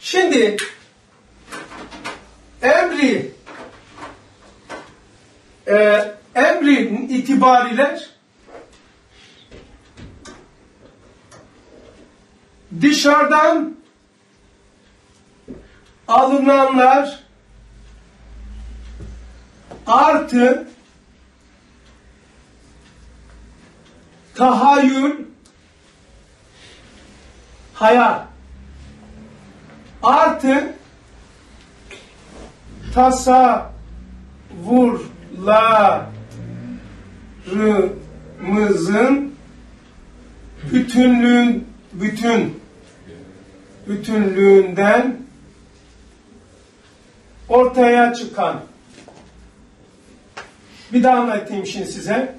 Şimdi emri e, emrin itibariler dışarıdan alınanlar artı tahayyül hayal. Artı tasavvurlarımızın bütünlüğün bütün bütünlüğünden ortaya çıkan bir daha anlatayım şimdi size.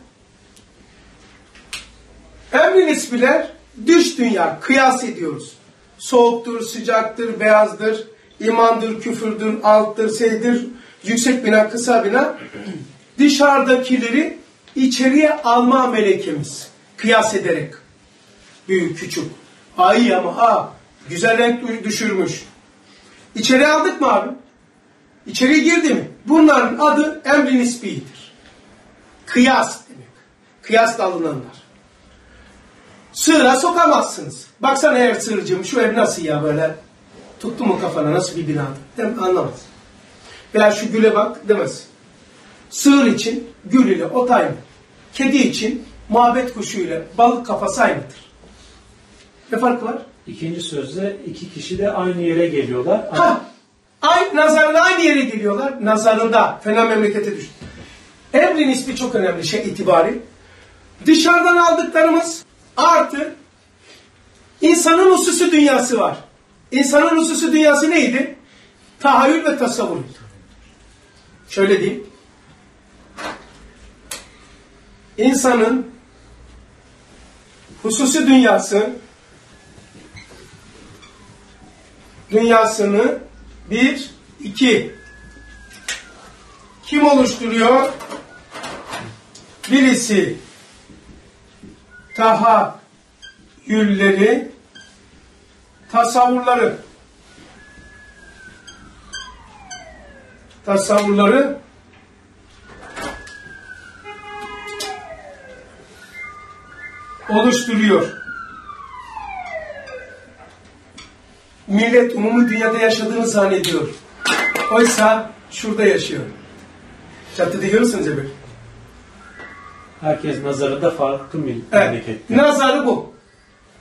Emri nisbiler dış dünya kıyas ediyoruz. Soğuktur, sıcaktır, beyazdır, imandır, küfürdür, alttır, seydir, yüksek bina, kısa bina. <clears throat> Dışarıdakileri içeriye alma melekemiz. Kıyas ederek. Büyük, küçük. Ay ama ha. Güzel renk düşürmüş. İçeri aldık mı abi? İçeri girdi mi? Bunların adı emri nisbidir. Kıyas demek. Kıyasla alınanlar. Sığıra sokamazsınız. Baksana eğer sığırcığım şu ev nasıl ya böyle tuttu mu kafana nasıl bir binadır? Dem anlamaz. Veya şu güle bak demez. Sığır için gül ile ot aynı. Kedi için muhabbet kuşu ile balık kafası aynıdır. Ne farkı var? İkinci sözde iki kişi de aynı yere geliyorlar. Ha, aynı nazarında aynı yere geliyorlar. Nazarında fena memlekete düştü. Emri nispi çok önemli şey itibari. Dışarıdan aldıklarımız artı insanın hususi dünyası var. İnsanın hususi dünyası neydi? Tahayyül ve tasavvuruydu. Şöyle diyeyim. İnsanın hususi dünyası dünyasını bir, iki kim oluşturuyor? Birisi tahayyülleri, tasavvurları. Tasavvurları oluşturuyor. Millet umumi dünyada yaşadığını zannediyor. Oysa şurada yaşıyor. Çatıda görürsünüz böyle. Herkes nazarında farklı bir Evet. memlekette. Nazarı bu.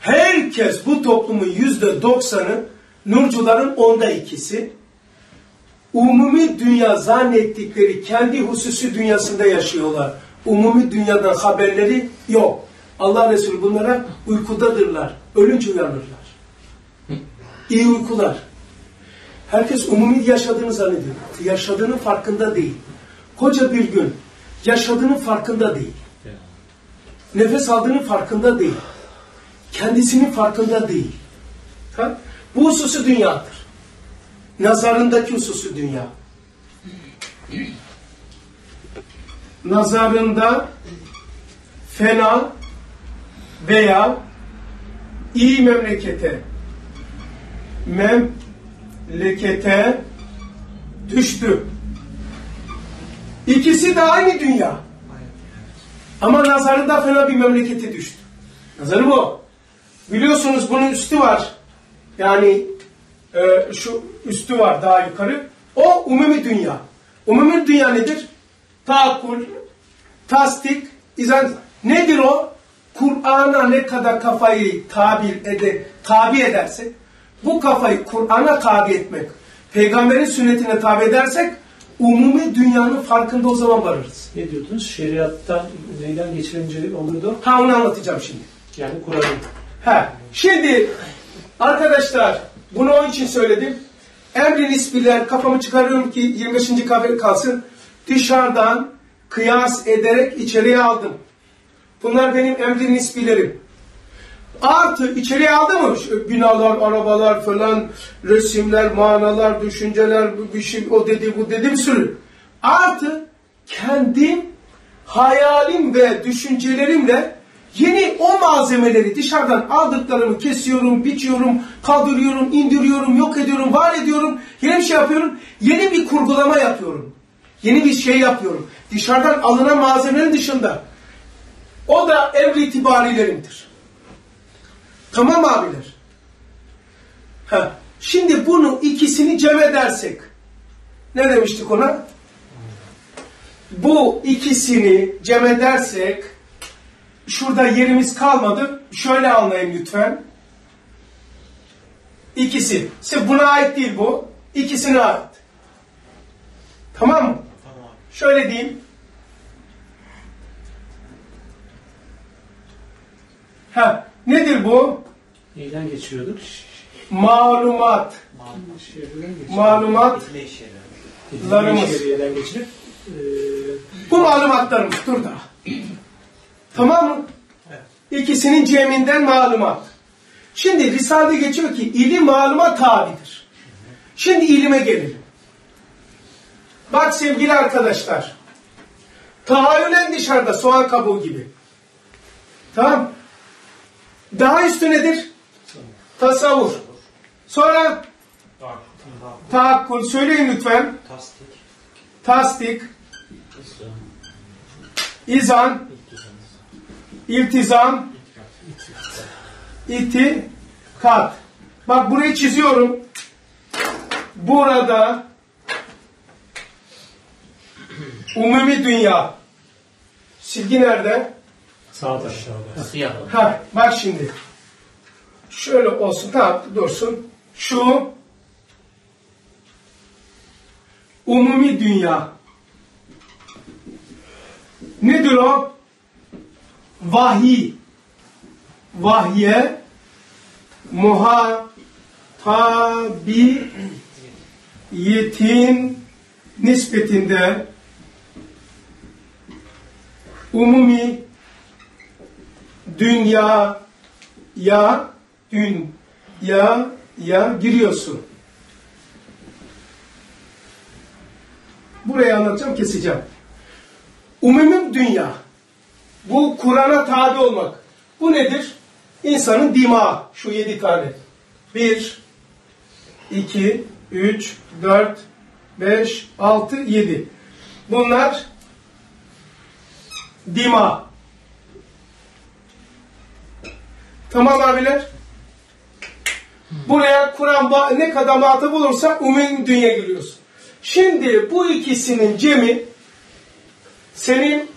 Herkes bu toplumun yüzde doksanı, nurcuların onda ikisi, umumi dünya zannettikleri kendi hususi dünyasında yaşıyorlar. Umumi dünyadan haberleri yok. Allah Resulü bunlara uykudadırlar. Ölünce uyanırlar. İyi uykular. Herkes umumi yaşadığını zannediyor. Yaşadığının farkında değil. Koca bir gün yaşadığının farkında değil. Nefes aldığının farkında değil. Kendisinin farkında değil. Ha? Bu hususu dünyadır. Nazarındaki hususu dünya. Nazarında fena veya iyi memlekete memlekete düştü. İkisi de aynı dünya. Ama nazarında fena bir memlekete düştü. Nazarı bu. Biliyorsunuz bunun üstü var. Yani e, şu üstü var daha yukarı. O umumi dünya. Umumi dünya nedir? Tahakkul, tasdik, izan. Nedir o? Kur'an'a ne kadar kafayı tabi, ede, tabi edersek, bu kafayı Kur'an'a tabi etmek, peygamberin sünnetine tabi edersek, umumi dünyanın farkında o zaman varırız. Ne diyordunuz? Şeriattan neyden geçirince oluyordu? Ha onu anlatacağım şimdi. Yani Kur'an'ın. Ha, şimdi arkadaşlar bunu onun için söyledim. Emri nisbiler kafamı çıkarıyorum ki 25. kahve kalsın. Dışarıdan kıyas ederek içeriye aldım. Bunlar benim emri nisbilerim. Artı içeriye aldı mı? Şu binalar, arabalar falan, resimler, manalar, düşünceler, bir şey, o dedi, bu dedi bir sürü. Artı kendim hayalim ve düşüncelerimle yeni o malzemeleri dışarıdan aldıklarımı kesiyorum, biçiyorum, kaldırıyorum, indiriyorum, yok ediyorum, var ediyorum. Yeni bir şey yapıyorum. Yeni bir kurgulama yapıyorum. Yeni bir şey yapıyorum. Dışarıdan alınan malzemenin dışında. O da emri itibarilerimdir. Tamam abiler? Ha. Şimdi bunu ikisini cem edersek ne demiştik ona? Bu ikisini cem edersek şurada yerimiz kalmadı. Şöyle anlayın lütfen. İkisi. Sırf buna ait değil bu. İkisine ait. Tamam mı? Tamam. Şöyle diyeyim. Ha, nedir bu? Neyden geçiriyorduk? Malumat. Malumat. Larımız. Şeriyeden geçirip e, Bu malumatlarımız. Dur da. Tamam mı? İkisinin ceminden malumat. Şimdi Risale geçiyor ki ilim maluma tabidir. Şimdi ilime gelelim. Bak sevgili arkadaşlar. Tahayyülen dışarıda soğan kabuğu gibi. Tamam. Daha üstü nedir? Tasavvur. Sonra tahakkul. Söyleyin lütfen. Tasdik. Tasdik. İzan. İltizam. İtikat. Bak burayı çiziyorum. Burada umumi dünya. Silgi nerede? Sağ aşağıda. Siyah. Ha, bak şimdi. Şöyle olsun. Tamam dursun. Şu umumi dünya. Nedir o? Vahiy. Vahye muhatabiyetin nispetinde umumi dünya ya dünya ya giriyorsun. Burayı anlatacağım, keseceğim. Umumi dünya. Bu Kur'an'a tabi olmak. Bu nedir? İnsanın dimağı. Şu yedi tane. Bir, iki, üç, dört, beş, altı, yedi. Bunlar dima. Tamam abiler? Buraya Kur'an ne kadar muhatap olursa umum dünya giriyorsun. Şimdi bu ikisinin cemi senin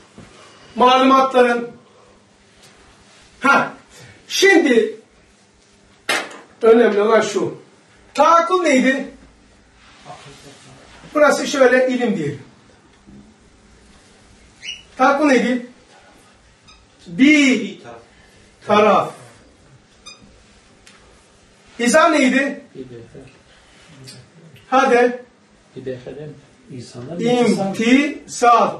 malumatların. Ha, şimdi önemli olan şu. Taakkul neydi? Burası şöyle ilim diyelim. Taakkul neydi? Bir taraf. İzah neydi? İntisam- İmtisal.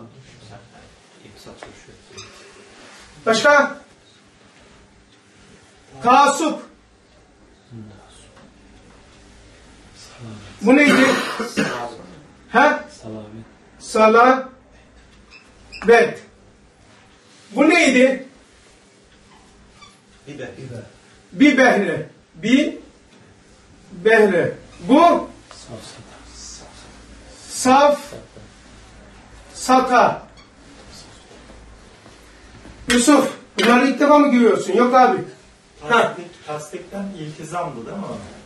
Başka? Taassup. Bu neydi? ha? Salamet. Salavet. Bu neydi? Bir de. Bir behre. Bu saf sata. Yusuf, bunları ilk defa mı görüyorsun? Yok abi. Ha. Tasdik, tasdikten iltizamdı değil mi?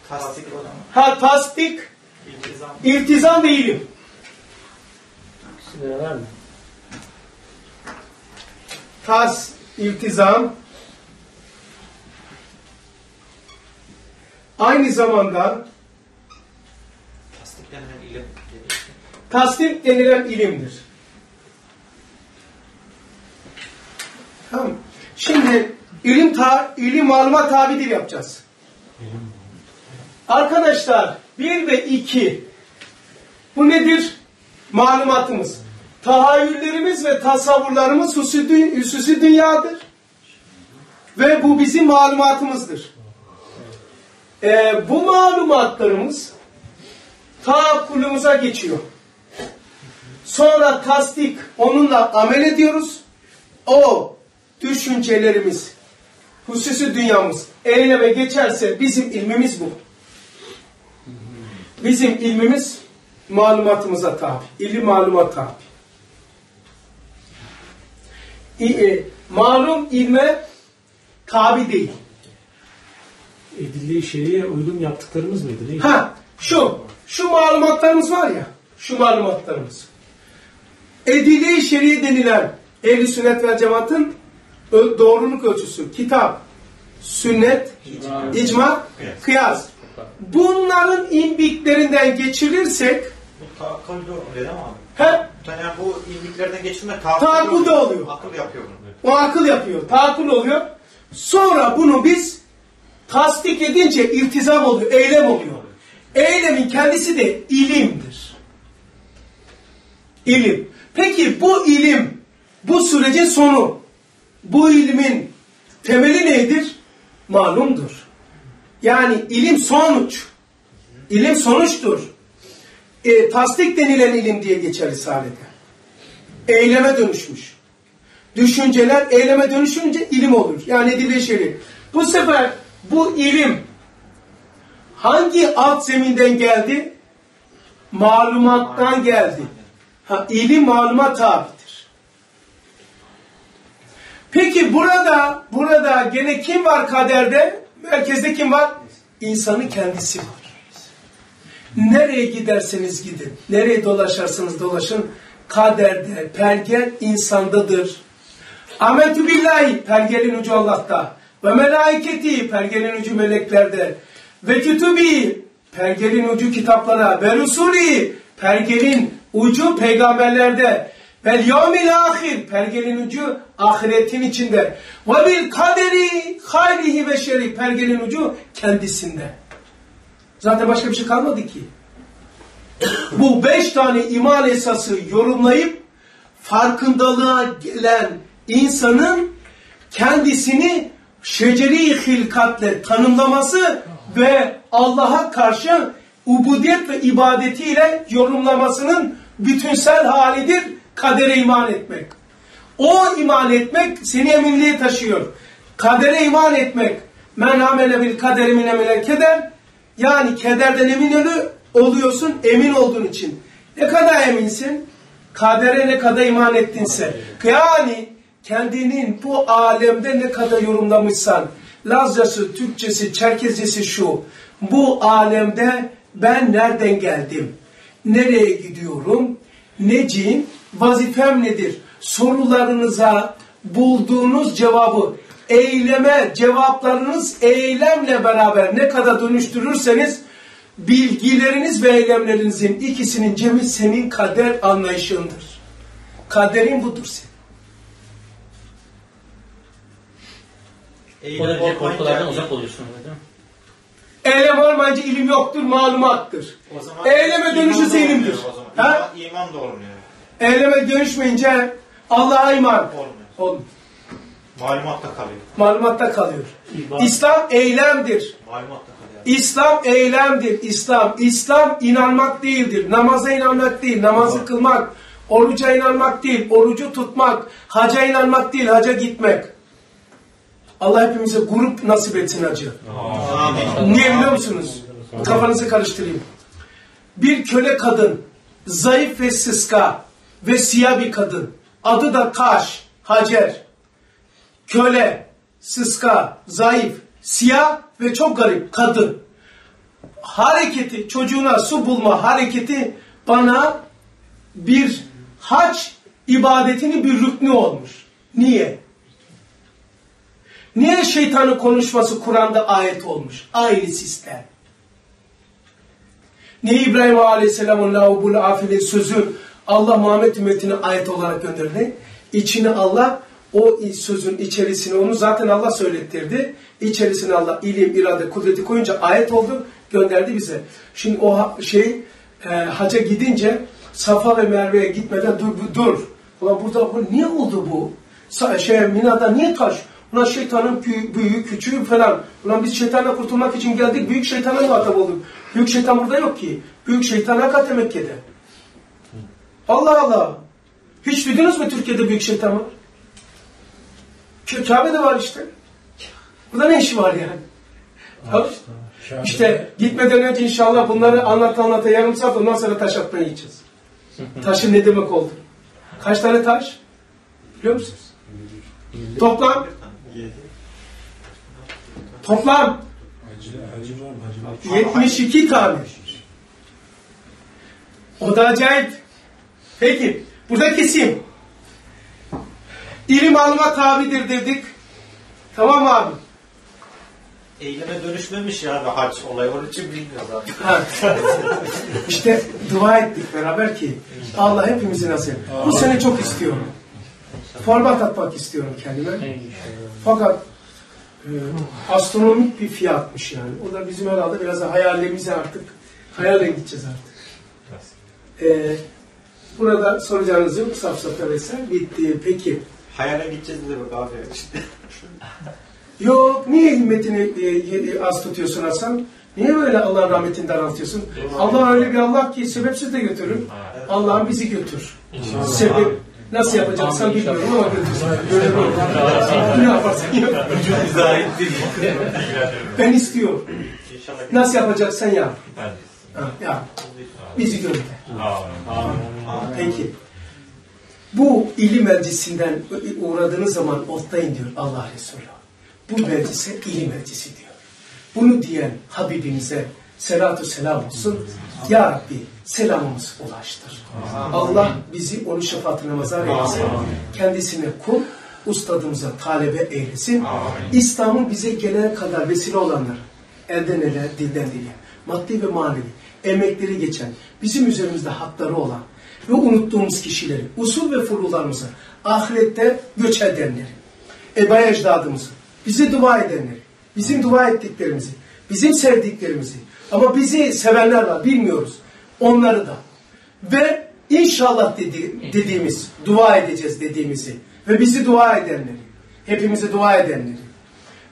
Tasdik olan Ha tasdik, iltizam. iltizam ve ilim. İkisi beraber mi? Tas, iltizam. Aynı zamanda Tasdik denilen ilim. tasdik denilen ilimdir. Tamam. Şimdi ilim ta, ilim maluma tabidir yapacağız. Arkadaşlar bir ve iki bu nedir? Malumatımız. Tahayyüllerimiz ve tasavvurlarımız hususi, hususi dünyadır. Ve bu bizim malumatımızdır. Ee, bu malumatlarımız taakkulumuza geçiyor. Sonra tasdik, onunla amel ediyoruz. O düşüncelerimiz, hususi dünyamız eyleme geçerse bizim ilmimiz bu. Bizim ilmimiz malumatımıza tabi. İlim malumat tabi. İ- e, malum ilme tabi değil. Edilli şeriye uygun yaptıklarımız mıydı? Neydi? Ha, şu, şu malumatlarımız var ya, şu malumatlarımız. Edile-i şer'i denilen ehl sünnet ve cemaatin ö- doğruluk ölçüsü, kitap, sünnet, icma, kıyas. Bunların imbiklerinden geçirirsek Bu doğru değil mi abi? hep Yani bu ilmiklerden geçirme Taakkul da oluyor. Akıl yapıyor bunu. o akıl yapıyor, tahakkul oluyor. Sonra bunu biz tasdik edince iltizam oluyor, eylem oluyor. Eylemin kendisi de ilimdir. İlim. Peki bu ilim, bu sürecin sonu, bu ilmin temeli nedir? Malumdur. Yani ilim sonuç. İlim sonuçtur. E, tasdik denilen ilim diye geçer Risale'de. Eyleme dönüşmüş. Düşünceler eyleme dönüşünce ilim olur. Yani şerif. Bu sefer bu ilim hangi alt zeminden geldi? Malumattan geldi. Ha, ilim maluma tabidir. Peki burada burada gene kim var kaderde? Merkezde kim var? İnsanın kendisi var. Nereye giderseniz gidin, nereye dolaşarsanız dolaşın, kaderde, pergel insandadır. Amentü billahi, pergelin ucu Allah'ta. Ve melaiketi, pergelin ucu meleklerde. Ve kütübi, pergelin ucu kitaplara. Ve rusuli, pergelin ucu peygamberlerde. Ve yevmil ahir, pergelin ucu ahiretin içinde. Ve bil kaderi, hayrihi ve şerri, pergelin ucu kendisinde. Zaten başka bir şey kalmadı ki. Bu beş tane iman esası yorumlayıp farkındalığa gelen insanın kendisini şeceri hilkatle tanımlaması ve Allah'a karşı ubudiyet ve ibadetiyle yorumlamasının bütünsel halidir kadere iman etmek. O iman etmek seni eminliğe taşıyor. Kadere iman etmek men amele bil kaderi min keder yani kederden emin olu- oluyorsun emin olduğun için. Ne kadar eminsin? Kadere ne kadar iman ettinse. Yani kendinin bu alemde ne kadar yorumlamışsan. Lazcası, Türkçesi, Çerkezcesi şu. Bu alemde ben nereden geldim? Nereye gidiyorum? Neciyim? Vazifem nedir? sorularınıza bulduğunuz cevabı eyleme, cevaplarınız eylemle beraber ne kadar dönüştürürseniz bilgileriniz ve eylemlerinizin ikisinin cemi senin kader anlayışındır. Kaderin budur senin. O derece olmayınca- korkulardan uzak oluyorsun. değil mi? Eylem olmayınca ilim yoktur, malumattır. O zaman Eyleme dönüşürse da ilimdir. o zaman. Ha? İman, iman da olmuyor. Eyleme dönüşmeyince Allah'a iman. Olmuyor. Olmuyor. Malumatta kalıyor. Malumatta kalıyor. İman. İslam eylemdir. Malumatta kalıyor. İslam eylemdir. İslam. İslam inanmak değildir. Namaza inanmak değil. Namazı kılmak. Oruca inanmak değil. Orucu tutmak. Haca inanmak değil. Haca gitmek. Allah hepimize grup nasip etsin hacı. Niye biliyor musunuz? Kafanızı karıştırayım. Bir köle kadın, zayıf ve sıska ve siyah bir kadın. Adı da Taş, Hacer. Köle, sıska, zayıf, siyah ve çok garip kadın. Hareketi, çocuğuna su bulma hareketi bana bir hac ibadetinin bir rüknü olmuş. Niye? Niye şeytanın konuşması Kur'an'da ayet olmuş? Aynı sistem. Niye İbrahim Aleyhisselam'ın laubul afili sözü Allah Muhammed ümmetine ayet olarak gönderdi? İçine Allah o sözün içerisine onu zaten Allah söylettirdi. İçerisine Allah ilim, irade, kudreti koyunca ayet oldu, gönderdi bize. Şimdi o şey e, haca gidince Safa ve Merve'ye gitmeden dur dur. Ulan burada bu niye oldu bu? Şey Mina'da niye taş? Ulan şeytanın büyüğü, küçüğü falan. Ulan biz şeytanla kurtulmak için geldik. Büyük şeytana muhatap olduk. Büyük şeytan burada yok ki. Büyük şeytan hakikaten Mekke'de. Allah Allah. Hiç duydunuz mu Türkiye'de büyük şeytan var? Kabe'de var işte. Burada ne işi var yani? Tabii. İşte gitmeden önce inşallah bunları anlata anlata yarım saat ondan sonra taş atmaya gideceğiz. <laughs> Taşın ne demek oldu? Kaç tane taş? Biliyor musunuz? Toplam toplam 72 tane. O da acayip. Peki, burada keseyim. İlim alma tabidir dedik. Tamam abi? Eyleme dönüşmemiş ya abi hac olayı. Onun için bilmiyoruz abi. İşte dua ettik beraber ki Allah hepimizi nasip. Bu sene çok istiyorum. Format atmak istiyorum kendime. Fakat e, astronomik bir fiyatmış yani. O da bizim herhalde biraz da hayalimize artık hayale gideceğiz artık. E, burada soracağınız yok. Safsata vesaire bitti. Peki. Hayale gideceğiz ne demek abi? <laughs> İşte. Yok niye himmetini e, e, az tutuyorsun Hasan? Niye böyle Allah'ın rahmetini daraltıyorsun? Allah öyle bir Allah ki sebepsiz de götürür. Allah'ım bizi götür. Sebep nasıl yapacaksan bilmiyorum ama. Böyle. Ne yaparsan yap. Ben istiyorum. Nasıl yapacaksan yap. Yap. Bizi gönder. Peki. Bu ilim meclisinden uğradığınız zaman otlayın diyor Allah Resulü. Bu meclise ilim meclisi diyor. Bunu diyen Habibimize selatü selam olsun. Ya Rabbi selamımızı ulaştır. Allah bizi onun şefaatine mazhar eylesin. Kendisine kul, ustadımıza talebe eylesin. İslam'ın bize gelene kadar vesile olanlar, elden ele, dilden dile, maddi ve manevi, emekleri geçen, bizim üzerimizde hakları olan ve unuttuğumuz kişileri, usul ve furularımızı, ahirette göç edenleri, eba ecdadımızı, bizi dua edenleri, bizim dua ettiklerimizi, bizim sevdiklerimizi ama bizi sevenler var bilmiyoruz. Onları da ve inşallah dedi, dediğimiz, dua edeceğiz dediğimizi ve bizi dua edenleri, hepimize dua edenleri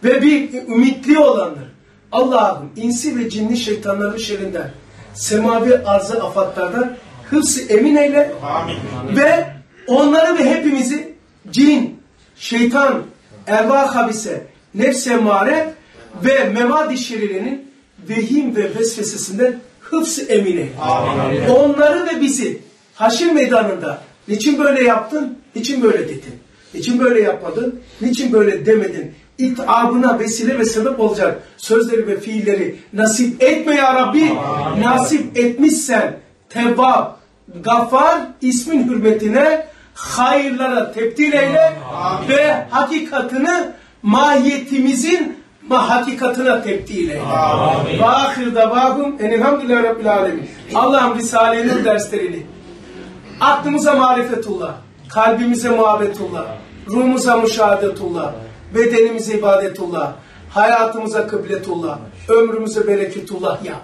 ve bir ümitli olanları Allah'ım insi ve cinli şeytanların şerrinden, semavi arzı afatlardan hıfzı emin eyle Amin. ve onları ve hepimizi cin, şeytan, ervah habise, nefs emare ve memadi şerirenin vehim ve vesvesesinden hıfz emine. Onları ve bizi haşir meydanında niçin böyle yaptın, niçin böyle dedin? Niçin böyle yapmadın, niçin böyle demedin? İtabına vesile ve sebep olacak sözleri ve fiilleri nasip etme ya Rabbi. Nasip etmişsen Tevvab, Gafar ismin hürmetine hayırlara tebdil eyle ve hakikatını mahiyetimizin ma hakikatına tebdil eyle. Ve ahir davahum enelhamdülillahi rabbil alemin. Allah'ım Risale-i derslerini aklımıza marifetullah, kalbimize muhabbetullah, ruhumuza müşahadetullah, bedenimize ibadetullah, hayatımıza kıbletullah, ömrümüze bereketullah yap.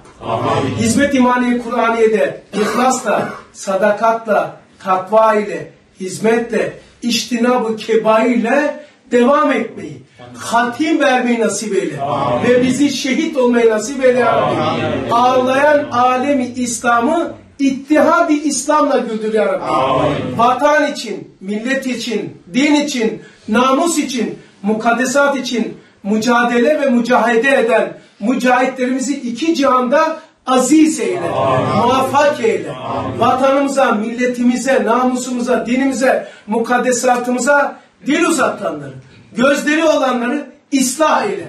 Hizmet imaniye Kur'aniye'de ihlasla, sadakatla, takva ile, hizmetle, iştinabı keba ile devam etmeyi, hatim vermeyi nasip eyle. Ve bizi şehit olmayı nasip eyle. Rabbi. Ağlayan alemi İslam'ı İttihadi İslam'la güldür ya Rabbi. Vatan için, millet için, din için, namus için, mukaddesat için mücadele ve mücahede eden mücahitlerimizi iki cihanda aziz eyle, muvaffak eyle. Vatanımıza, milletimize, namusumuza, dinimize, mukaddesatımıza dil uzatanları, gözleri olanları ıslah eyle.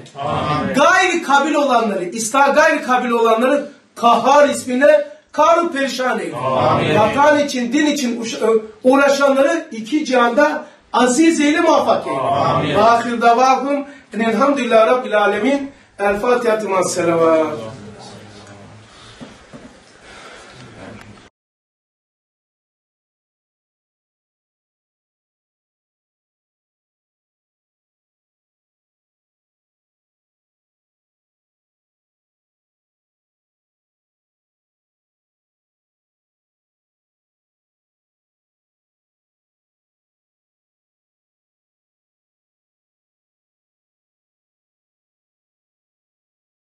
Gayri kabil olanları, ıslah gayri kabil olanları kahhar ismine karu perişan eyle. Vatan için, din için uğraşanları iki cihanda aziz eyle, muvaffak eyle. Ahir davahum enelhamdülillahi rabbil alemin. El Fatiha. Selavat.